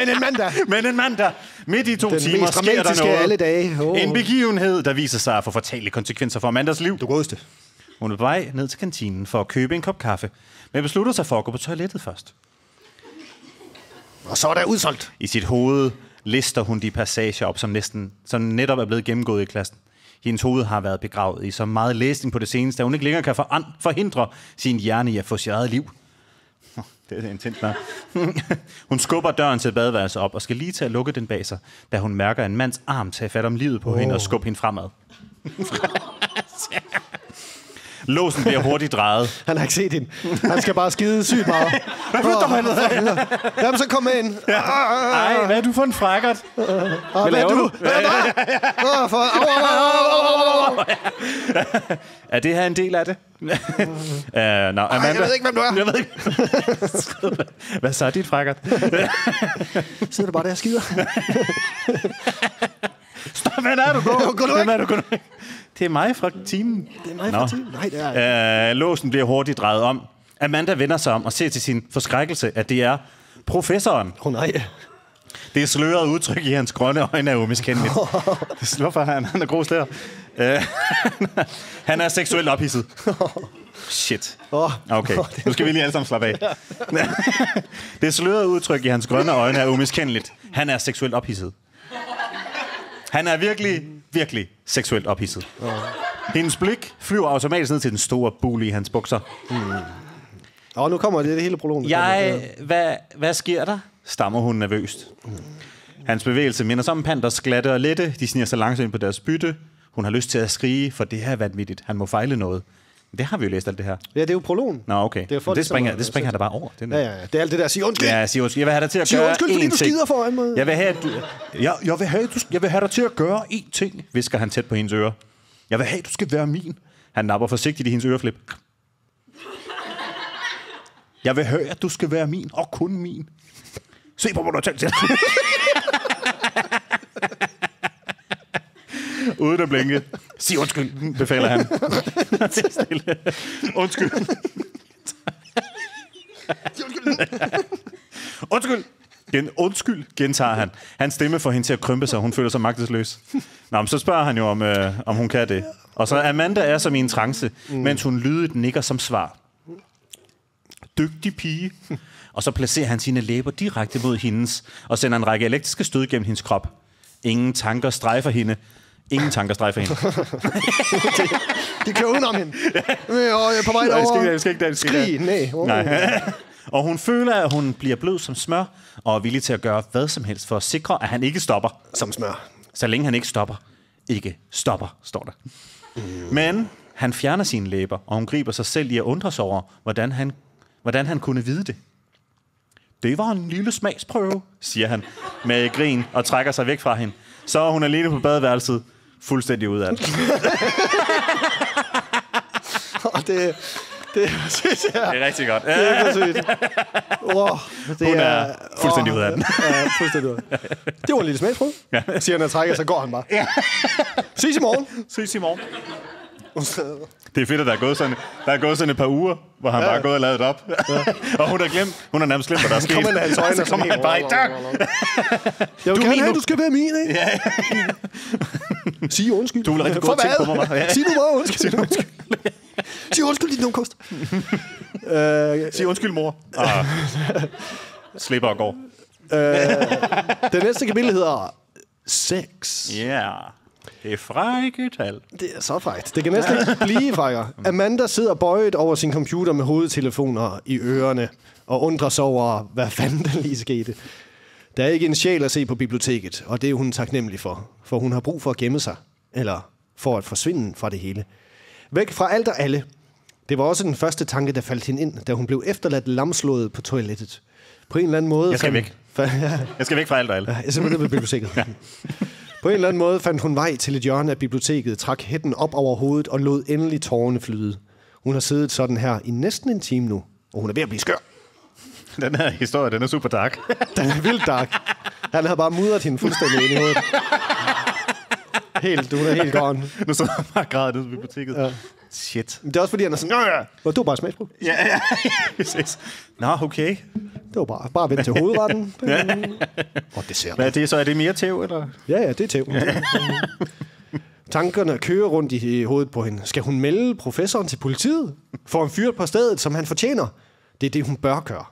en mandag! Men en mandag! Midt i to Den timer sker der noget. alle dage. Oh. En begivenhed, der viser sig at få fatale konsekvenser for Amandas liv. Du godeste. Hun er på vej ned til kantinen for at købe en kop kaffe, men beslutter sig for at gå på toilettet først. Og så er der udsolgt. I sit hoved lister hun de passager op, som, næsten, som netop er blevet gennemgået i klassen. Hendes hoved har været begravet i så meget læsning på det seneste, at hun ikke længere kan forhindre sin hjerne i at få sit eget liv. Det er intens nok. hun skubber døren til badeværelset op og skal lige til at lukke den bag sig, da hun mærker en mands arm tage fat om livet på oh. hende og skubbe hende fremad. Låsen bliver hurtigt drejet. Han har ikke set hende. Han skal bare skide sygt meget. Hvad flytter man Jamen, så kom med ind. Ej, hvad er du for en frækkert? Og hvad er du? Hvad er for... Er det her en del af det? uh, no, Amanda, jeg ved ikke, hvem du er. Jeg ved ikke. Hvad så er dit frækkert? Sidder du bare der og skider? Stop, hvad er du? Gå, Gå nu Hvem væk. er du? Gå nu væk. Det er mig fra timen. Det er mig Nå. fra tiden. Nej, det er... Uh, låsen bliver hurtigt drejet om. Amanda vender sig om og ser til sin forskrækkelse, at det er professoren. Åh, nej. Det er sløret udtryk i hans grønne øjne er umiskendeligt. Hvorfor har han, han er grus der? Uh, han er seksuelt ophidset. Shit. Okay, nu skal vi lige alle sammen slappe af. det slørede udtryk i hans grønne øjne er umiskendeligt. Han er seksuelt ophidset. Han er virkelig, virkelig seksuelt ophidset. Hendes blik flyver automatisk ned til den store bule i hans bukser. Og nu kommer det, det hele prologen. Jeg, hvad, hvad sker der? Stammer hun nervøst. Hans bevægelse minder som en panders glatte og lette. De sniger sig langsomt ind på deres bytte. Hun har lyst til at skrige, for det her er vanvittigt. Han må fejle noget. Det har vi jo læst alt det her. Ja, det er jo prologen. Nå, okay. Det er for det, ligesom springer, det springer han da bare over. Det er Ja, ja, ja. Det er alt det der. Sig undskyld. Ja, sig undskyld. Jeg vil have dig til at Sig gøre undskyld, fordi du ting. skider foran mig. Jeg vil have, at du, jeg, jeg, vil have, du, jeg vil have dig til at gøre én ting, visker han tæt på hendes øre. Jeg vil have, du skal være min. Han napper forsigtigt i hendes øreflip. Jeg vil have, at du skal være min, og kun min. Se på, hvor du har tænkt til. Uden at blinke. Sig undskyld, befaler han. Undskyld. Undskyld. Gen, undskyld, gentager han. Hans stemme får hende til at krympe sig, hun føler sig magtesløs. Nå, men så spørger han jo, om, øh, om hun kan det. Og så Amanda er som i en trance, mm. mens hun lydigt nikker som svar. Dygtig pige. Og så placerer han sine læber direkte mod hendes, og sender en række elektriske stød gennem hendes krop. Ingen tanker strejfer hende. Ingen tanker strejfer hende. De kører udenom hende. Øh, Og jeg på vej Nej, jeg skal ikke, derover. jeg skal ikke, jeg skal ikke. Skrig, nej. Oh. Nej. og hun føler, at hun bliver blød som smør, og er villig til at gøre hvad som helst for at sikre, at han ikke stopper. Som smør. Så længe han ikke stopper. Ikke stopper, står der. Mm. Men han fjerner sine læber, og hun griber sig selv i at undre sig over, hvordan han, hvordan han kunne vide det. Det var en lille smagsprøve, siger han med grin og trækker sig væk fra hende. Så er hun alene på badeværelset. Fuldstændig ud af det. Og det, det er præcis, ja. Det er rigtig godt. Det er præcis. Wow, det Hun er fuldstændig ud af den. Ja, fuldstændig ud af den. Det var en lille smagsprøve. Ja. Siger han og trækker, så går han bare. Ja. Ses i morgen. Ses i morgen. Det er fedt, at der er gået sådan, der er gået sådan et par uger, hvor han ja. bare er gået og lavet det op. Ja. og hun har glemt, hun har nærmest glemt, hvad der er sket. Kommer af hans øjne, så kommer han bare i dag. Jeg vil Du er gerne have, du skal være min, ikke? Ja, Sig undskyld. du vil rigtig godt tænke på mig. Ja. Sig nu bare undskyld. Sig undskyld. Sig undskyld, din numkost. øh, Sig undskyld, mor. Ah. Slipper og går. det næste kapitel hedder Sex. Yeah. Det er frække tal. Det er så frækt. Det kan næsten ikke blive frækkere. Amanda sidder bøjet over sin computer med hovedtelefoner i ørerne og undrer sig over, hvad fanden der lige skete. Der er ikke en sjæl at se på biblioteket, og det er hun taknemmelig for. For hun har brug for at gemme sig, eller for at forsvinde fra det hele. Væk fra alt og alle. Det var også den første tanke, der faldt hende ind, da hun blev efterladt lamslået på toilettet. På en eller anden måde... Jeg skal fandt- væk. ja, Jeg skal væk fra alt og alt. jeg er simpelthen ved biblioteket. ja. På en eller anden måde fandt hun vej til et hjørne af biblioteket, trak hætten op over hovedet og lod endelig tårerne flyde. Hun har siddet sådan her i næsten en time nu, og hun er ved at blive skør. Den her historie, den er super dark. Den er vildt dark. Han har bare mudret hende fuldstændig ind i hovedet. Helt, hun er helt gone. nu sidder han bare og græder nede på biblioteket. Ja. Shit. Men det er også fordi, han er sådan, ja, ja. Du var bare smagsprøve. Ja, ja, præcis. Nå, okay. Det var bare, bare vent til hovedretten. og dessert. Hvad er det så? Er det mere tæv, eller? Ja, ja, det er tæv. Tankerne kører rundt i hovedet på hende. Skal hun melde professoren til politiet? Får han fyret på stedet, som han fortjener? Det er det, hun bør gøre.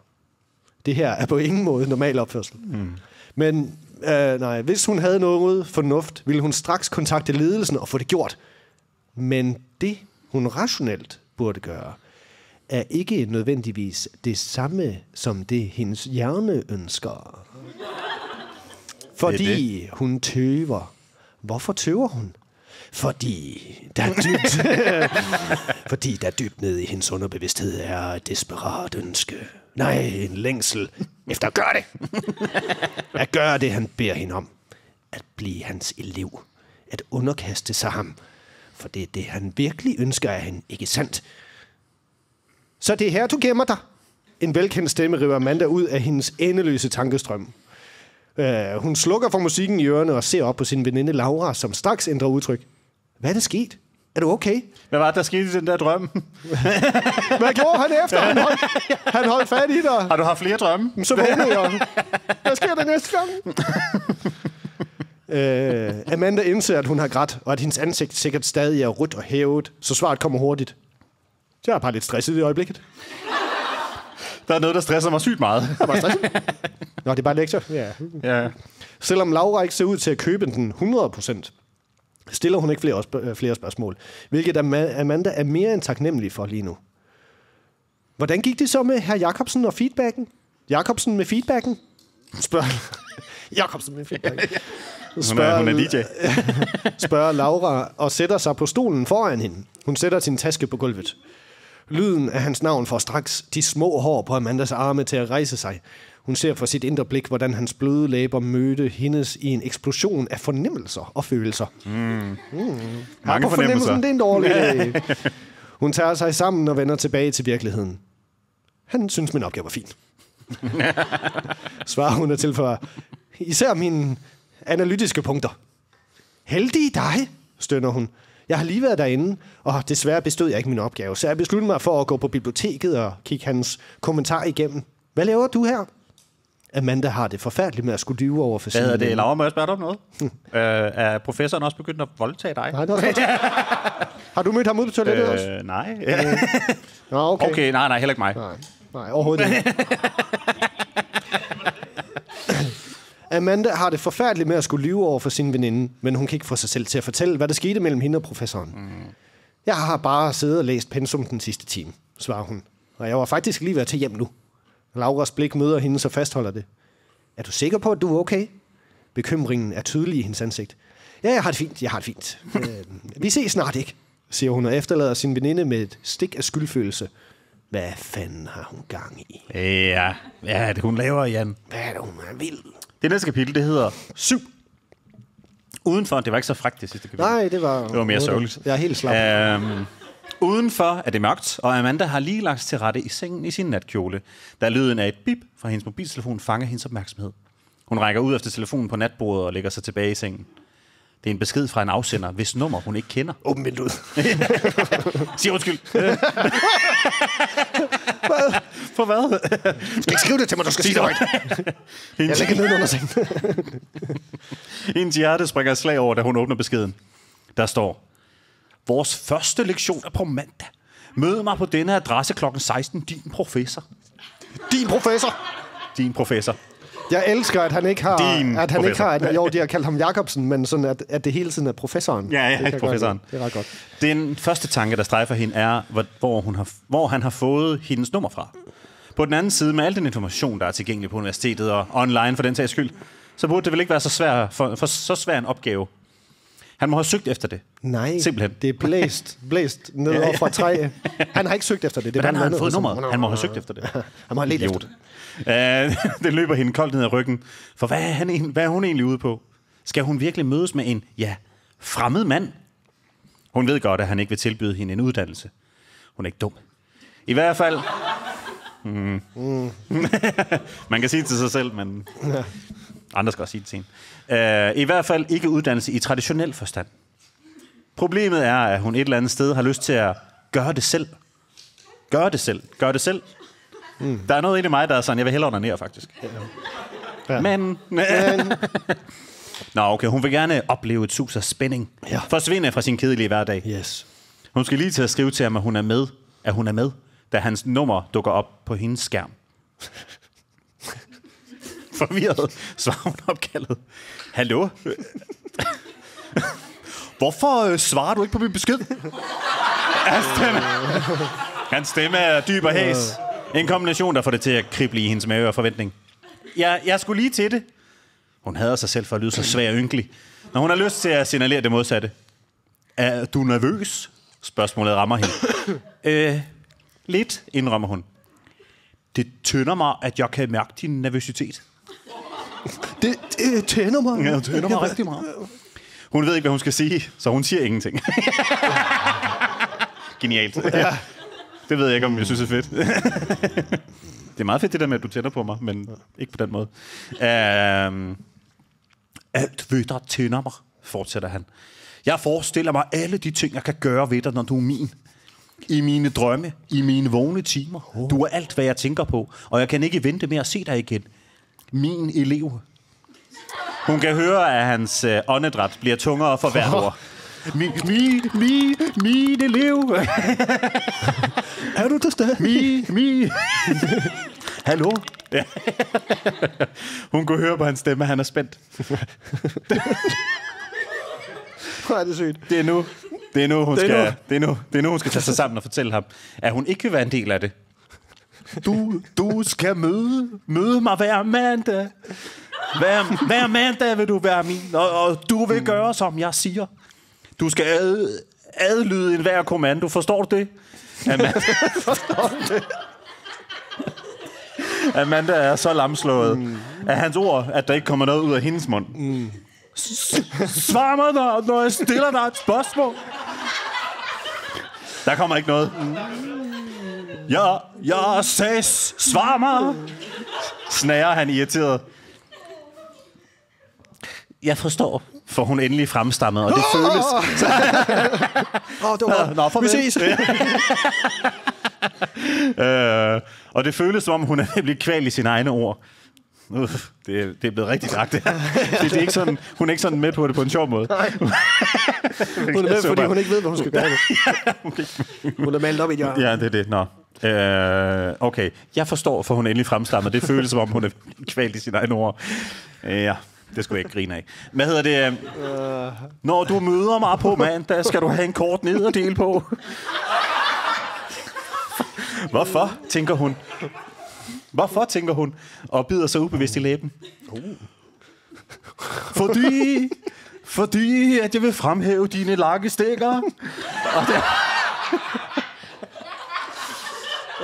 Det her er på ingen måde normal opførsel. Mm. Men øh, nej, hvis hun havde noget fornuft, ville hun straks kontakte ledelsen og få det gjort. Men det, hun rationelt burde gøre, er ikke nødvendigvis det samme, som det hendes hjerne ønsker. Fordi hun tøver. Hvorfor tøver hun? Fordi der er dybt, fordi der dybt nede i hendes underbevidsthed er et desperat ønske. Nej, en længsel efter at gøre det. At gøre det, han beder hende om. At blive hans elev. At underkaste sig ham. For det er det, han virkelig ønsker af hende, ikke sandt? Så det er her, du gemmer dig. En velkendt stemme river Amanda ud af hendes endeløse tankestrøm. Uh, hun slukker for musikken i ørerne og ser op på sin veninde Laura, som straks ændrer udtryk. Hvad er der sket? Er du okay? Hvad var det, der skete i den der drøm? Hvad gjorde han efter? Han holdt, han holdt fat i dig. Har du haft flere drømme? Så vågnede jeg. Hvad sker der næste gang? uh, Amanda indser, at hun har grædt, og at hendes ansigt sikkert stadig er rødt og hævet, så svaret kommer hurtigt. Jeg er bare lidt stresset i øjeblikket. Der er noget, der stresser mig sygt meget. Jeg er bare stresset. Nå, det er bare lektier. Ja. ja. Selvom Laura ikke ser ud til at købe den 100%, stiller hun ikke flere, øh, flere spørgsmål, hvilket Ama- Amanda er mere end taknemmelig for lige nu. Hvordan gik det så med herr Jacobsen og feedbacken? Jacobsen med feedbacken? Spørger, Jacobsen med feedbacken. Hun er, hun er DJ. spørger Laura og sætter sig på stolen foran hende. Hun sætter sin taske på gulvet. Lyden af hans navn får straks de små hår på Amandas arme til at rejse sig. Hun ser for sit indre blik, hvordan hans bløde læber mødte hendes i en eksplosion af fornemmelser og følelser. Mange på fornemmelsen, fornemmelser. det er en dårlig idé. Hun tager sig sammen og vender tilbage til virkeligheden. Han synes, min opgave var fin. Svarer hun og tilføjer. Især mine analytiske punkter. Heldig dig, stønner hun. Jeg har lige været derinde, og desværre bestod jeg ikke min opgave, så jeg besluttede mig for at gå på biblioteket og kigge hans kommentar igennem. Hvad laver du her? Amanda har det forfærdeligt med at skulle lyve over for Hvad hedder det? Laura, må jeg spørge dig om noget? øh, er professoren også begyndt at voldtage dig? Nej, det. Har du mødt ham ude på toilettet også? Øh, nej. Nå, okay. okay, nej, nej, heller ikke mig. Nej, nej, overhovedet ikke. Amanda har det forfærdeligt med at skulle lyve over for sin veninde, men hun kan ikke få sig selv til at fortælle, hvad der skete mellem hende og professoren. Mm. Jeg har bare siddet og læst pensum den sidste time, svarer hun. Og jeg var faktisk lige ved at tage hjem nu. Lauras blik møder hende, så fastholder det. Er du sikker på, at du er okay? Bekymringen er tydelig i hendes ansigt. Ja, jeg har det fint, jeg har det fint. øh, vi ses snart ikke, siger hun og efterlader sin veninde med et stik af skyldfølelse. Hvad fanden har hun gang i? Ja, ja, det hun laver, Jan. Hvad er det, hun er vild? Det næste kapitel, det hedder Syv. Udenfor, det var ikke så frækt det sidste kapitel. Nej, det var... Det var mere sørgeligt. Jeg er helt slap. Øhm, udenfor er det mørkt, og Amanda har lige lagt til rette i sengen i sin natkjole, da lyden af et bip fra hendes mobiltelefon fanger hendes opmærksomhed. Hun rækker ud efter telefonen på natbordet og lægger sig tilbage i sengen. Det er en besked fra en afsender, hvis nummer hun ikke kender. Åben vinduet. Sig undskyld. For hvad? Du skal ikke skrive det til mig, du skal sige det højt. Jeg lægger ned under sengen. Hendes hjerte springer slag over, da hun åbner beskeden. Der står, Vores første lektion er på mandag. Mød mig på denne adresse kl. 16, din professor. Din professor. Din professor. Jeg elsker, at han ikke har... Din at han ikke professor. har... At, jo, de har kaldt ham Jacobsen, men sådan, at, at det hele tiden er professoren. Ja, ja, det godt professoren. lide. Det er ret godt. Den første tanke, der strejfer hende, er, hvor, hvor, hun har, hvor han har fået hendes nummer fra. På den anden side, med al den information, der er tilgængelig på universitetet og online for den sags skyld, så burde det vel ikke være så svær, for, for så svær en opgave. Han må have søgt efter det. Nej, Simpelthen. det er blæst, blæst ned Ja, ja. fra træ. Han har ikke søgt efter det. det er Hvordan har han fået nummeret? Han må have søgt efter det. Han må have let efter Idiot. det. Uh, løber hende koldt ned ad ryggen. For hvad er, han, hvad er hun egentlig ude på? Skal hun virkelig mødes med en, ja, fremmed mand? Hun ved godt, at han ikke vil tilbyde hende en uddannelse. Hun er ikke dum. I hvert fald... Mm. Man kan sige det til sig selv, men andre skal også sige det til hende. Uh, I hvert fald ikke uddannelse i traditionel forstand. Problemet er, at hun et eller andet sted har lyst til at gøre det selv. Gøre det selv. Gør det selv. Mm. Der er noget inde i mig, der er sådan, jeg vil hellere onanere, faktisk. Ja. Men... Nå, okay, hun vil gerne opleve et sus af spænding. Ja. Forsvinde fra sin kedelige hverdag. Yes. Hun skal lige til at skrive til ham, at hun er med, at hun er med, da hans nummer dukker op på hendes skærm. Forvirret svarer hun opkaldet. Hallo? Hvorfor øh, svarer du ikke på min besked? Hans stemme, hans stemme er dyb og hæs. En kombination, der får det til at krible i hendes mave og forventning. Jeg, jeg skulle lige til det. Hun hader sig selv for at lyde så svær og ynkelig. Når hun har lyst til at signalere det modsatte. Er du nervøs? Spørgsmålet rammer hende. øh, lidt, indrømmer hun. Det tynder mig, at jeg kan mærke din nervøsitet. Det, det tænder mig. Ja, det tynder mig rigtig meget. Hun ved ikke, hvad hun skal sige, så hun siger ingenting. Genialt. Ja. Det ved jeg ikke, om jeg synes er fedt. det er meget fedt, det der med, at du tænder på mig, men ikke på den måde. Um, alt ved dig tænder mig, fortsætter han. Jeg forestiller mig alle de ting, jeg kan gøre ved dig, når du er min. I mine drømme, i mine vågne timer. Du er alt, hvad jeg tænker på, og jeg kan ikke vente med at se dig igen. Min elev. Hun kan høre, at hans øh, åndedræt bliver tungere for hvert ord. Min, min, min, min elev. Er du til stede? Mi, mi. Hallo? Ja. Hun kunne høre på hans stemme, at han er spændt. Det er sygt. Det er nu, det er nu, hun Det er skal, nu. det er nu, det er nu, hun skal tage sig sammen og fortælle ham, at hun ikke vil være en del af det. Du, du skal møde, møde mig hver mandag. Hver, hver mandag vil du være min, og, og du vil gøre, som jeg siger. Du skal ad, adlyde enhver kommando. Forstår du det? Amanda, Amanda er så lamslået mm. af hans ord, at der ikke kommer noget ud af hendes mund. Mm. Svar mig, når, når jeg stiller dig et spørgsmål. Der kommer ikke noget. Ja, ja, sagde, svar mig. Snager han irriteret. Jeg forstår, for hun endelig fremstammede, og det føles... Åh, oh, det var Nå. Vi ses. Øh, og det føles, som om hun er ved at blive kvalt i sine egne ord. Uff, det, er, det er blevet rigtig dragt, det det, det er ikke sådan, Hun er ikke sådan med på det på en sjov måde. Nej. Hun er med, fordi hun ikke ved, hvad hun skal gøre. Hun er malet op i et hjørne. Ja, det er det. Nå. Øh, okay, jeg forstår, for hun endelig fremstammer. Det føles, som om hun er kvalt i sine egne ord. Øh, ja, det skulle jeg ikke grine af. Hvad hedder det? øh, Når du møder mig på mandag, skal du have en kort nederdel på. Hvorfor, tænker hun. Hvorfor, tænker hun, og bider sig ubevidst i læben. Fordi, fordi at jeg vil fremhæve dine lakke stikker. Og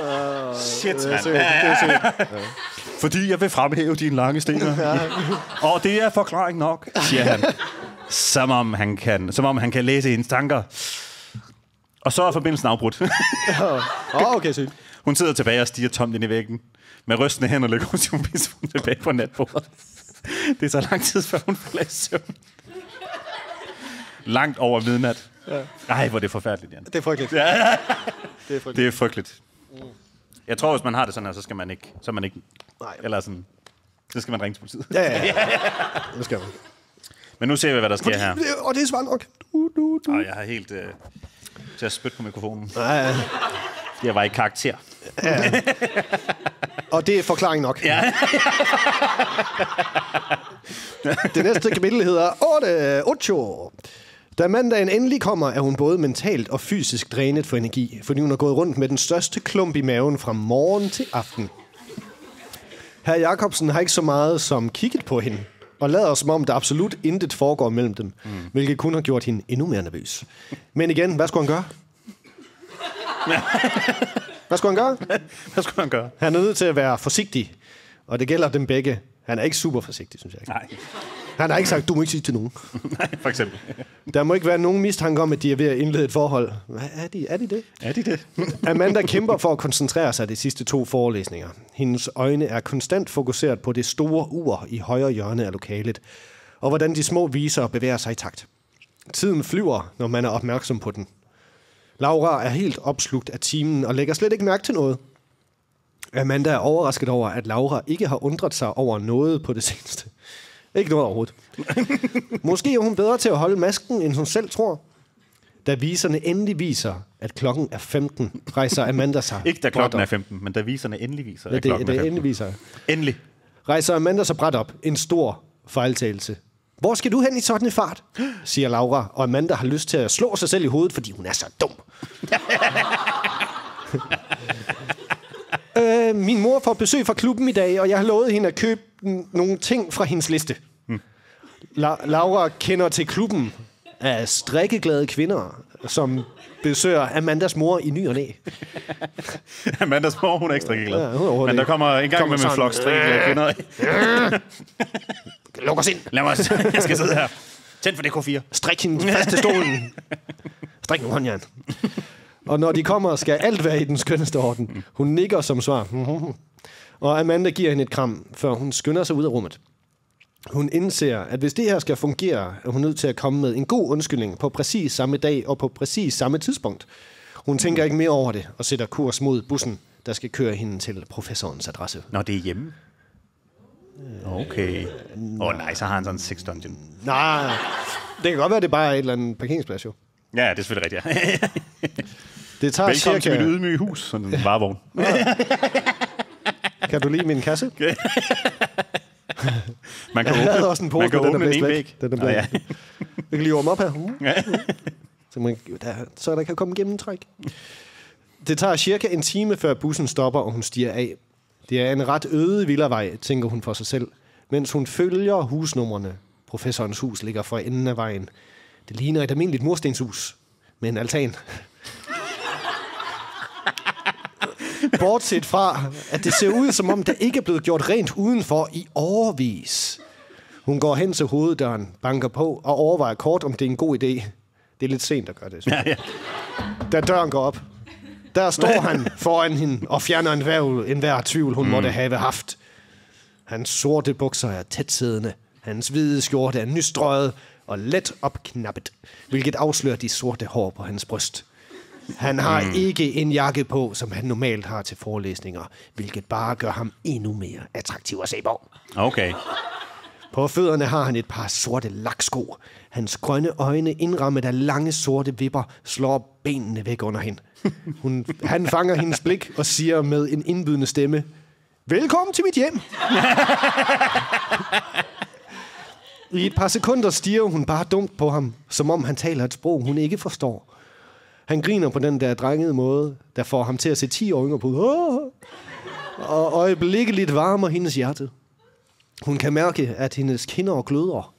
det... Shit, er mand. Det. Fordi jeg vil fremhæve dine lange stikker. Og det er forklaring nok, siger han. som om han kan, som om han kan læse hendes tanker. Og så er forbindelsen afbrudt. Åh, oh, okay, sygt. Hun sidder tilbage og stiger tomt ind i væggen. Med rystende hænder lægger hun sin mobiltelefon tilbage på natbordet. Det er så lang tid, før hun falder i søvn. Langt over midnat. Ej, hvor er det forfærdeligt, Jan. Det er frygteligt. Det er frygteligt. Det er frygteligt. Jeg tror, hvis man har det sådan her, så skal man ikke... Så er man ikke Nej. eller sådan... Så skal man ringe til politiet. Ja, ja, ja. Det skal man. Men nu ser vi, hvad der sker her. Og det er svar nok. Du, du, du. Og jeg har helt øh, til at spytte på mikrofonen. Ja, Jeg var i karakter. og det er forklaring nok. Ja. Det næste kapitel hedder 8, 8. Da mandagen endelig kommer, er hun både mentalt og fysisk drænet for energi, fordi hun har gået rundt med den største klump i maven fra morgen til aften. Herr Jacobsen har ikke så meget som kigget på hende, og lader som om der absolut intet foregår mellem dem, mm. hvilket kun har gjort hende endnu mere nervøs. Men igen, hvad skulle han gøre? hvad skulle han gøre? Hvad skulle han gøre? Han er nødt til at være forsigtig, og det gælder dem begge. Han er ikke super forsigtig, synes jeg ikke. Nej. Han har ikke sagt, du må ikke sige til nogen. Nej, for eksempel. Der må ikke være nogen mistanke om, at de er ved at indlede et forhold. Hvad er de? Er de det? Er de det? Amanda kæmper for at koncentrere sig de sidste to forelæsninger. Hendes øjne er konstant fokuseret på det store ur i højre hjørne af lokalet, og hvordan de små viser bevæger sig i takt. Tiden flyver, når man er opmærksom på den. Laura er helt opslugt af timen og lægger slet ikke mærke til noget. Amanda er overrasket over, at Laura ikke har undret sig over noget på det seneste. Ikke noget overhovedet. Måske er hun bedre til at holde masken, end hun selv tror. Da viserne endelig viser, at klokken er 15, rejser Amanda sig. Ikke da klokken er op. 15, men da viserne endelig viser, Ja, at det, klokken det er 15. endelig viser. Endelig. Rejser Amanda sig bræt op. En stor fejltagelse. Hvor skal du hen i sådan en fart? siger Laura, og Amanda har lyst til at slå sig selv i hovedet, fordi hun er så dum. øh, min mor får besøg fra klubben i dag, og jeg har lovet hende at købe nogle ting fra hendes liste. La- Laura kender til klubben af strikkeglade kvinder, som besøger Amandas mor i ny og næ. Amandas mor, hun er ekstra glad. Ja, hun er men der ikke. kommer en gang Kommer med sådan, flok strikkeglade kvinder. Luk os ind. Lad mig, jeg skal sidde her. Tænd for DK4. Strik hende fast til stolen. Strik nu håndjern. Og når de kommer, skal alt være i den skønneste orden. Hun nikker som svar. Og Amanda giver hende et kram, før hun skynder sig ud af rummet. Hun indser, at hvis det her skal fungere, er hun nødt til at komme med en god undskyldning på præcis samme dag og på præcis samme tidspunkt. Hun tænker ikke mere over det og sætter kurs mod bussen, der skal køre hende til professorens adresse. Nå, det er hjemme. Okay. Åh oh, nej, så har han sådan en sex dungeon. Nej, det kan godt være, det bare er et eller andet parkeringsplads, jo. Ja, det er selvfølgelig rigtigt. Ja. Det tager Velkommen til cirka... mit ydmyge hus. Sådan en varevogn. Kan du lide min kasse? Man kan Jeg åbne, også en pose, man kan den er åbne blæst en væk. Den er Nå, blæst. ja. Jeg kan lige warme op her. Så, man, der, så der kan komme igennem træk. Det tager cirka en time, før bussen stopper, og hun stiger af. Det er en ret øde villavej, tænker hun for sig selv, mens hun følger husnumrene. Professorens hus ligger for enden af vejen. Det ligner et almindeligt murstenshus med en altan. Bortset fra, at det ser ud, som om der ikke er blevet gjort rent udenfor i overvis. Hun går hen til hoveddøren, banker på og overvejer kort, om det er en god idé. Det er lidt sent at gøre det. Ja, ja. Da døren går op, der står han foran hende og fjerner en, værv, en hver tvivl, hun mm. måtte have haft. Hans sorte bukser er tætsiddende. Hans hvide skjorte er nystrøget og let opknappet, hvilket afslører de sorte hår på hans bryst. Han har mm. ikke en jakke på, som han normalt har til forelæsninger, hvilket bare gør ham endnu mere attraktiv at se på. Okay. På fødderne har han et par sorte laksko. Hans grønne øjne, indrammet af lange sorte vipper, slår benene væk under hende. Hun, han fanger hendes blik og siger med en indbydende stemme, Velkommen til mit hjem! I et par sekunder stiger hun bare dumt på ham, som om han taler et sprog, hun ikke forstår. Han griner på den der drengede måde, der får ham til at se 10 år yngre på. Og øjeblikkeligt varmer hendes hjerte. Hun kan mærke, at hendes kinder gløder,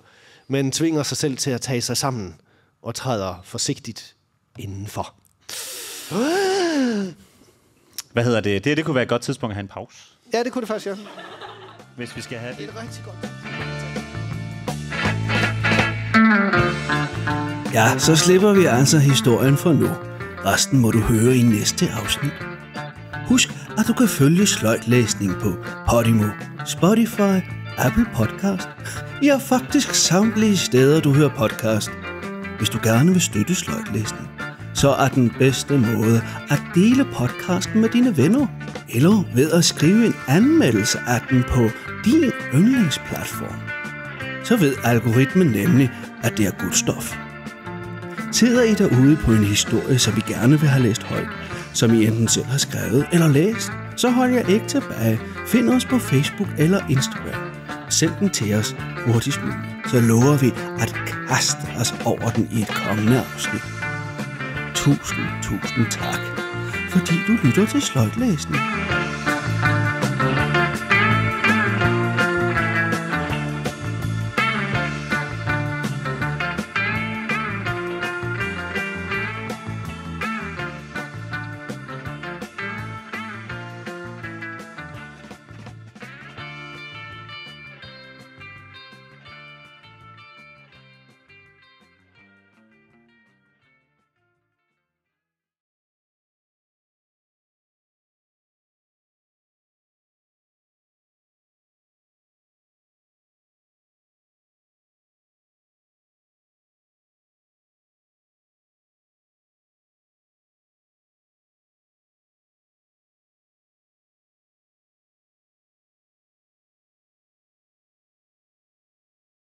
men tvinger sig selv til at tage sig sammen og træder forsigtigt indenfor. Hvad hedder det? Det, det kunne være et godt tidspunkt at have en pause. Ja, det kunne det faktisk, ja. Hvis vi skal have det. Det er rigtig godt. Ja, så slipper vi altså historien for nu. Resten må du høre i næste afsnit. Husk, at du kan følge sløjtlæsning på Podimo, Spotify, Apple Podcast. Ja, faktisk samtlige steder, du hører podcast. Hvis du gerne vil støtte sløjtlæsning, så er den bedste måde at dele podcasten med dine venner, eller ved at skrive en anmeldelse af den på din yndlingsplatform. Så ved algoritmen nemlig, at det er godt stof. Sidder I derude på en historie, som vi gerne vil have læst højt, som I enten selv har skrevet eller læst, så hold jer ikke tilbage. Find os på Facebook eller Instagram. Send den til os hurtigst muligt, så lover vi at kaste os over den i et kommende afsnit. Tusind, tusind tak, fordi du lytter til sløjtlæsning.